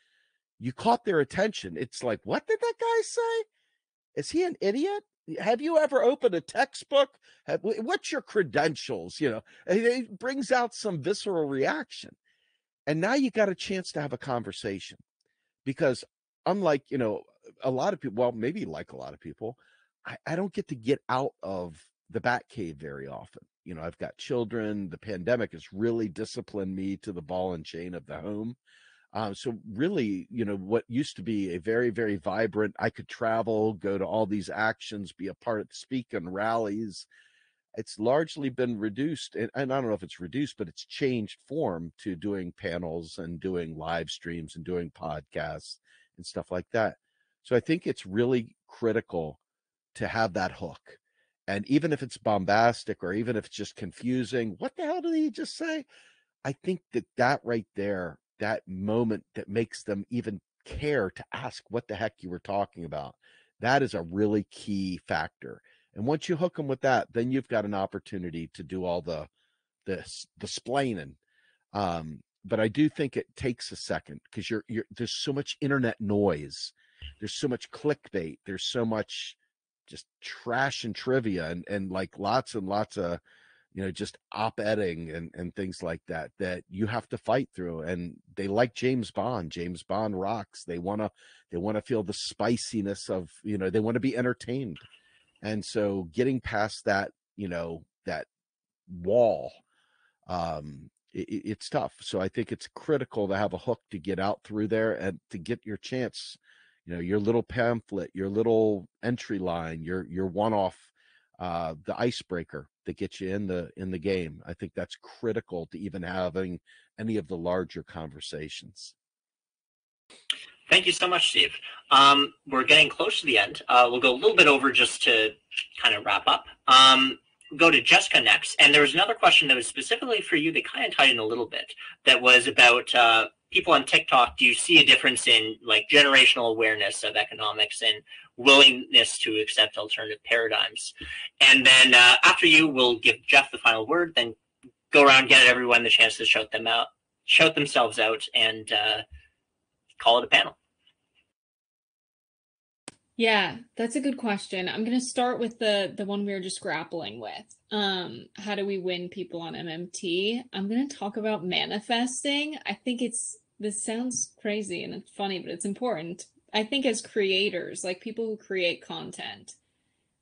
you caught their attention. It's like what did that guy say? Is he an idiot? Have you ever opened a textbook? Have, what's your credentials? You know it brings out some visceral reaction. And now you got a chance to have a conversation because unlike you know a lot of people well maybe like a lot of people I, I don't get to get out of the bat cave very often you know i've got children the pandemic has really disciplined me to the ball and chain of the home. Uh, so really you know what used to be a very very vibrant i could travel go to all these actions be a part speak and rallies it's largely been reduced and, and i don't know if it's reduced but it's changed form to doing panels and doing live streams and doing podcasts and stuff like that. So i think it's really critical to have that hook and even if it's bombastic or even if it's just confusing, what the hell did he just say? I think that that right there, that moment that makes them even care to ask what the heck you were talking about, that is a really key factor. And once you hook them with that, then you've got an opportunity to do all the the the splaining. Um, but I do think it takes a second because you're you're there's so much internet noise, there's so much clickbait, there's so much just trash and trivia and and like lots and lots of you know just op-editing and, and things like that that you have to fight through and they like james bond. James bond rocks. They want to they want to feel the spiciness of you know they want to be entertained. And so getting past that you know that wall um it, it's tough. So i think it's critical to have a hook to get out through there and to get your chance you know your little pamphlet your little entry line your your one-off uh, the icebreaker that gets you in the in the game. I think that's critical to even having any of the larger conversations. Thank you so much, Steve. Um, we're getting close to the end. Uh, we'll go a little bit over just to kind of wrap up. Um, go to Jessica next, and there was another question that was specifically for you that kind of tied in a little bit. That was about uh, people on TikTok, do you see a difference in like generational awareness of economics and willingness to accept alternative paradigms? And then uh, after you, we'll give Jeff the final word. Then go around, get everyone the chance to shout them out, shout themselves out, and uh, call it a panel. Yeah, that's a good question. I'm going to start with the the one we were just grappling with. Um, how do we win people on MMT? I'm going to talk about manifesting. I think it's this sounds crazy and it's funny, but it's important. I think as creators, like people who create content,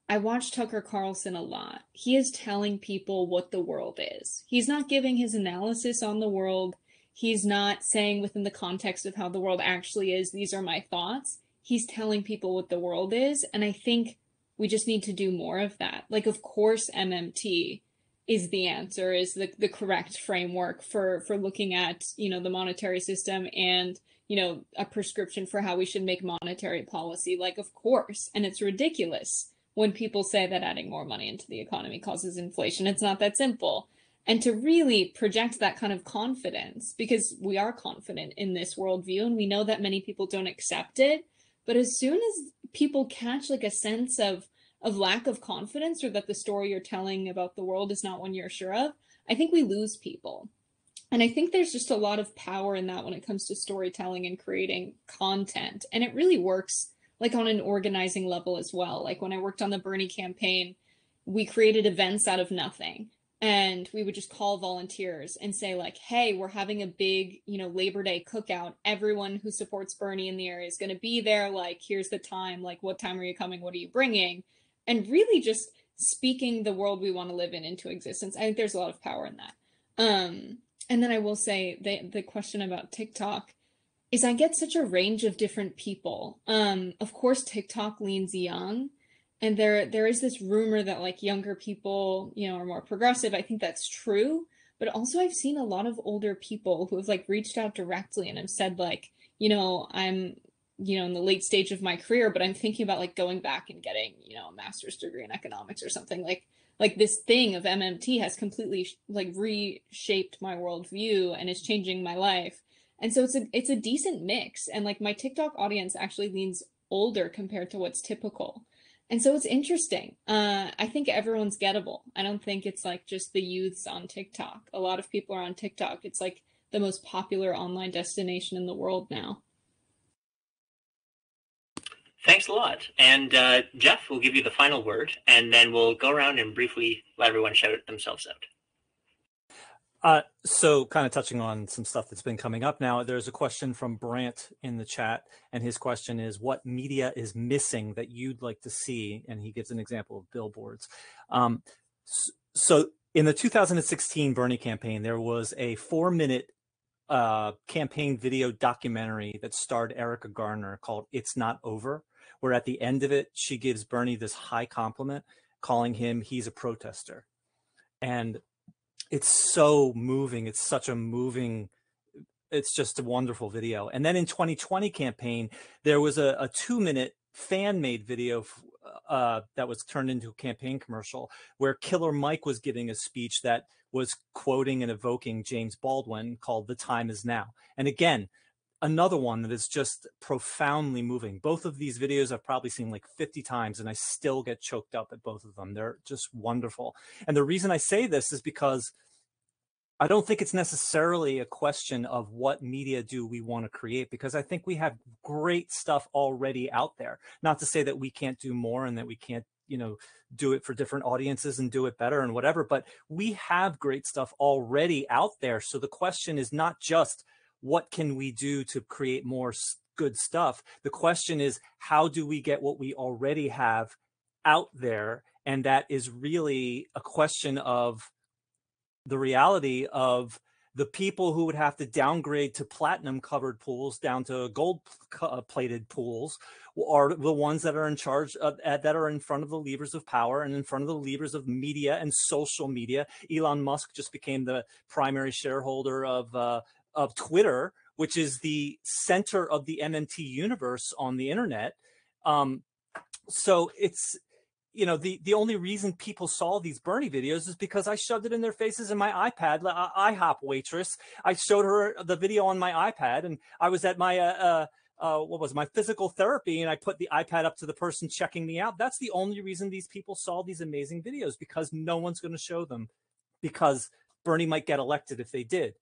I watch Tucker Carlson a lot. He is telling people what the world is. He's not giving his analysis on the world. He's not saying within the context of how the world actually is, these are my thoughts. He's telling people what the world is. And I think we just need to do more of that. Like, of course, MMT is the answer is the, the correct framework for for looking at you know the monetary system and you know a prescription for how we should make monetary policy. Like of course and it's ridiculous when people say that adding more money into the economy causes inflation. It's not that simple. And to really project that kind of confidence because we are confident in this worldview and we know that many people don't accept it but as soon as people catch like a sense of of lack of confidence or that the story you're telling about the world is not one you're sure of, I think we lose people. And I think there's just a lot of power in that when it comes to storytelling and creating content. And it really works like on an organizing level as well. Like when I worked on the Bernie campaign, we created events out of nothing and we would just call volunteers and say like hey we're having a big you know labor day cookout everyone who supports bernie in the area is going to be there like here's the time like what time are you coming what are you bringing and really just speaking the world we want to live in into existence. I think there's a lot of power in that. Um, and then I will say the the question about TikTok is I get such a range of different people. Um, of course, TikTok leans young, and there there is this rumor that like younger people, you know, are more progressive. I think that's true, but also I've seen a lot of older people who have like reached out directly and have said like, you know, I'm you know in the late stage of my career but i'm thinking about like going back and getting you know a master's degree in economics or something like like this thing of mmt has completely like reshaped my worldview and is changing my life. And so it's a it's a decent mix. And like my tiktok audience actually leans older compared to what's typical. And so it's interesting. Uh, i think everyone's gettable. I don't think it's like just the youths on tiktok. A lot of people are on tiktok. It's like the most popular online destination in the world now Thanks a lot. And uh, Jeff, we'll give you the final word, and then we'll go around and briefly let everyone shout themselves out. Uh, so, kind of touching on some stuff that's been coming up now, there's a question from Brant in the chat, and his question is, "What media is missing that you'd like to see?" And he gives an example of billboards. Um, so, in the 2016 Bernie campaign, there was a four-minute uh, campaign video documentary that starred Erica Garner called "It's Not Over." Where at the end of it, she gives Bernie this high compliment, calling him he's a protester. And it's so moving. It's such a moving, it's just a wonderful video. And then in 2020 campaign, there was a, a two minute fan made video uh, that was turned into a campaign commercial where Killer Mike was giving a speech that was quoting and evoking James Baldwin called The Time Is Now. And again, another one that is just profoundly moving. Both of these videos I've probably seen like 50 times and I still get choked up at both of them. They're just wonderful. And the reason I say this is because I don't think it's necessarily a question of what media do we want to create because I think we have great stuff already out there. Not to say that we can't do more and that we can't you know do it for different audiences and do it better and whatever but we have great stuff already out there so the question is not just what can we do to create more good stuff the question is how do we get what we already have out there and that is really a question of the reality of the people who would have to downgrade to platinum covered pools down to gold uh, plated pools are the ones that are in charge of, uh, that are in front of the levers of power and in front of the levers of media and social media. Elon Musk just became the primary shareholder of uh, of Twitter, which is the center of the MMT universe on the internet. Um, so it's you know the the only reason people saw these Bernie videos is because I shoved it in their faces in my iPad. Uh, IHOP waitress, I showed her the video on my iPad, and I was at my uh, uh, uh, what was it, my physical therapy, and I put the iPad up to the person checking me out. That's the only reason these people saw these amazing videos because no one's going to show them because Bernie might get elected if they did.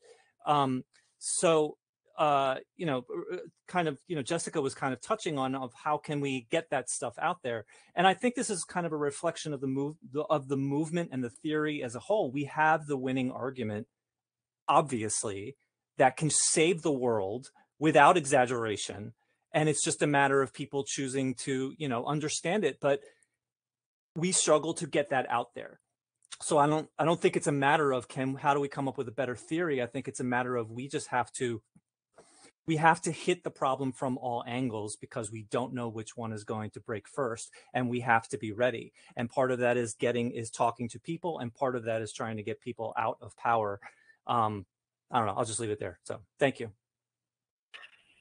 Um, so uh, you know, uh, kind of, you know, Jessica was kind of touching on of how can we get that stuff out there. And I think this is kind of a reflection of the move of the movement and the theory as a whole. We have the winning argument, obviously, that can save the world without exaggeration. And it's just a matter of people choosing to, you know, understand it. But we struggle to get that out there so i don't i don't think it's a matter of can how do we come up with a better theory? I think it's a matter of we just have to we have to hit the problem from all angles because we don't know which one is going to break first and we have to be ready. And part of that is getting is talking to people and part of that is trying to get people out of power. Um i don't know i'll just leave it there. So thank you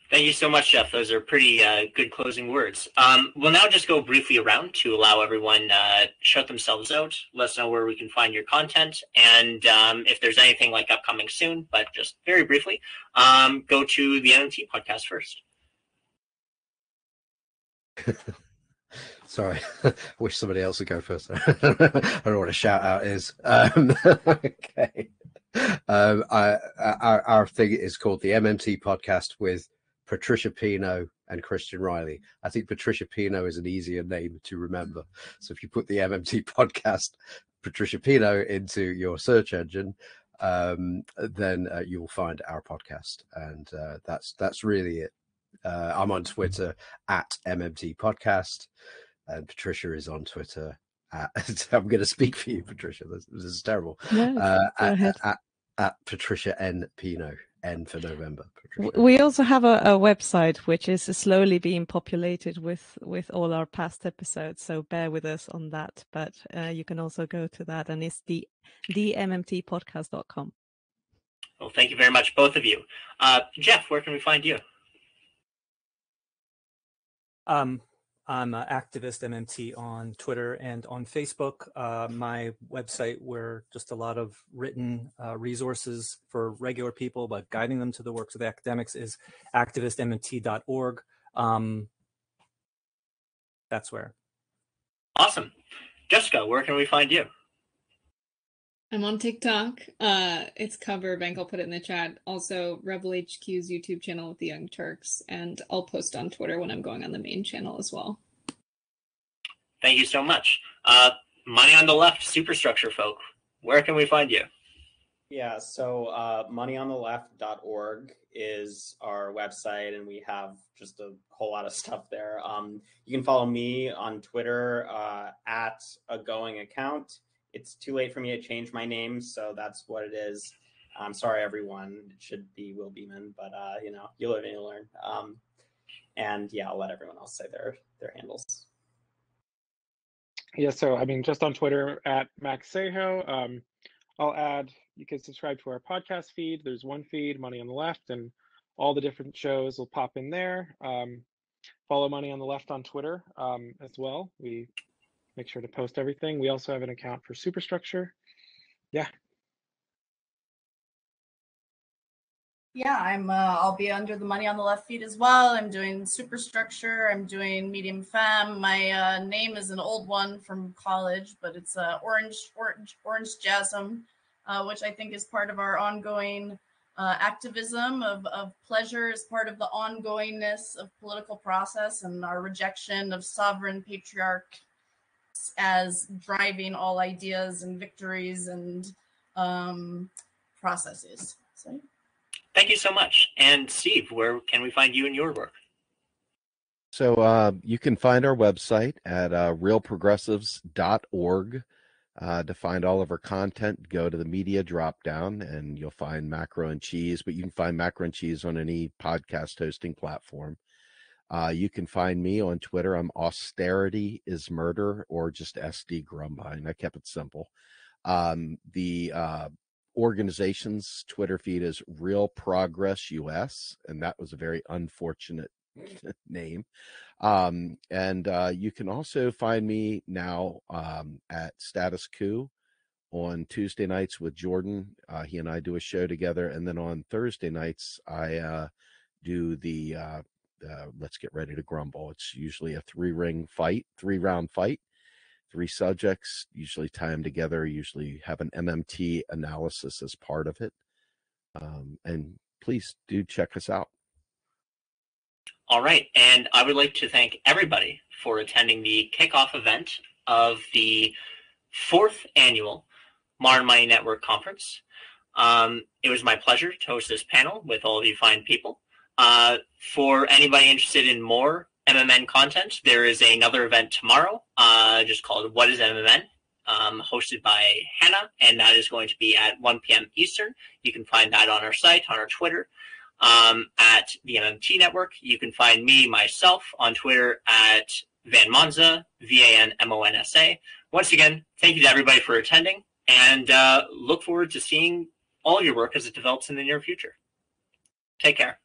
Thank you so much, Jeff. Those are pretty uh, good closing words. Um, we'll now just go briefly around to allow everyone uh, shut themselves out. Let us know where we can find your content and um, if there's anything like upcoming soon. But just very briefly, um, go to the MMT podcast first. [LAUGHS] Sorry, I [LAUGHS] wish somebody else would go first. [LAUGHS] I don't know what a shout out is. Um, okay. Um, I, our thing is called the MMT podcast with Patricia Pino and Christian Reilly. I think Patricia Pino is an easier name to remember. So if you put the MMT [LAUGHS] podcast Patricia Pino into your search engine, um, then uh, you'll find our podcast, and uh, that's that's really it. Uh, I'm on Twitter at MMT Podcast, and Patricia is on Twitter. At, [LAUGHS] I'm going to speak for you, Patricia. This, this is terrible. No, uh, at, at, at Patricia N Pino. N for November. Patricia. We also have a, a, website which is slowly being populated with with all our past episodes. So bear with us on that. But uh, you can also go to that, and it's the themmtpodcast.com. Well, thank you very much, both of you. Uh, Jeff, where can we find you? Um, I'm an activist MMT on Twitter and on Facebook. Uh, my website, where just a lot of written uh, resources for regular people, but guiding them to the works of the academics, is activistmmt.org. Um, that's where. Awesome. Jessica, where can we find you? I'm on TikTok. Uh, it's cover bank. I'll put it in the chat. Also, Rebel HQ's YouTube channel with the Young Turks, and I'll post on Twitter when I'm going on the main channel as well. Thank you so much. Uh, money on the left, superstructure folk. Where can we find you? Yeah, so uh, moneyonTheLeft.org is our website, and we have just a whole lot of stuff there. Um, you can follow me on Twitter uh, at a going account it's too late for me to change my name, so that's what it is. I'm sorry, everyone. It should be Will Beeman, but uh, you know, you live and you learn. Um, and yeah, I'll let everyone else say their their handles. Yeah, so I mean, just on Twitter at Max Seijo. Um, I'll add you can subscribe to our podcast feed. There's one feed, Money on the Left, and all the different shows will pop in there. Um, follow Money on the Left on Twitter um, as well. We make sure to post everything. We also have an account for Superstructure. Yeah. Yeah, I'm. Uh, I'll be under the money on the left feed as well. I'm doing Superstructure. I'm doing Medium Femme. My uh, name is an old one from college, but it's uh, Orange Orange Orange Jasm, uh, which I think is part of our ongoing uh, activism of, of pleasure as part of the ongoingness of political process and our rejection of sovereign patriarch us as driving all ideas and victories and um, processes. So. Thank you so much. And Steve, where can we find you and your work? So uh, you can find our website at uh, realprogressives.org. Uh, to find all of our content, go to the media drop down and you'll find Macro N Cheese, but you can find Macro N Cheese on any podcast hosting platform. Uh, you can find me on Twitter. I'm austerity is murder or just SD Grumbine. I kept it simple. Um, the uh, organization's Twitter feed is Real Progress US, and that was a very unfortunate [LAUGHS] name. Um, and uh, you can also find me now um, at Status Coup on Tuesday nights with Jordan. Uh, he and I do a show together, and then on Thursday nights I uh, do the uh, Let's Get Ready to Grumble. It's usually a three ring fight, three round fight. Three subjects usually tie them together. Usually have an MMT analysis as part of it. Um, and please do check us out. All right. And I would like to thank everybody for attending the kickoff event of the fourth annual Modern Money Network Conference. Um, it was my pleasure to host this panel with all of you fine people. Uh, for anybody interested in more MMN content, there is another event tomorrow, uh, just called What is MMN? Um, hosted by Hannah, and that is going to be at 1 p.m. Eastern. You can find that on our site, on our Twitter, um, at the MMT Network. You can find me, myself, on Twitter at Van Monza, V A N M O N S A. Once again, thank you to everybody for attending and uh, look forward to seeing all of your work as it develops in the near future. Take care.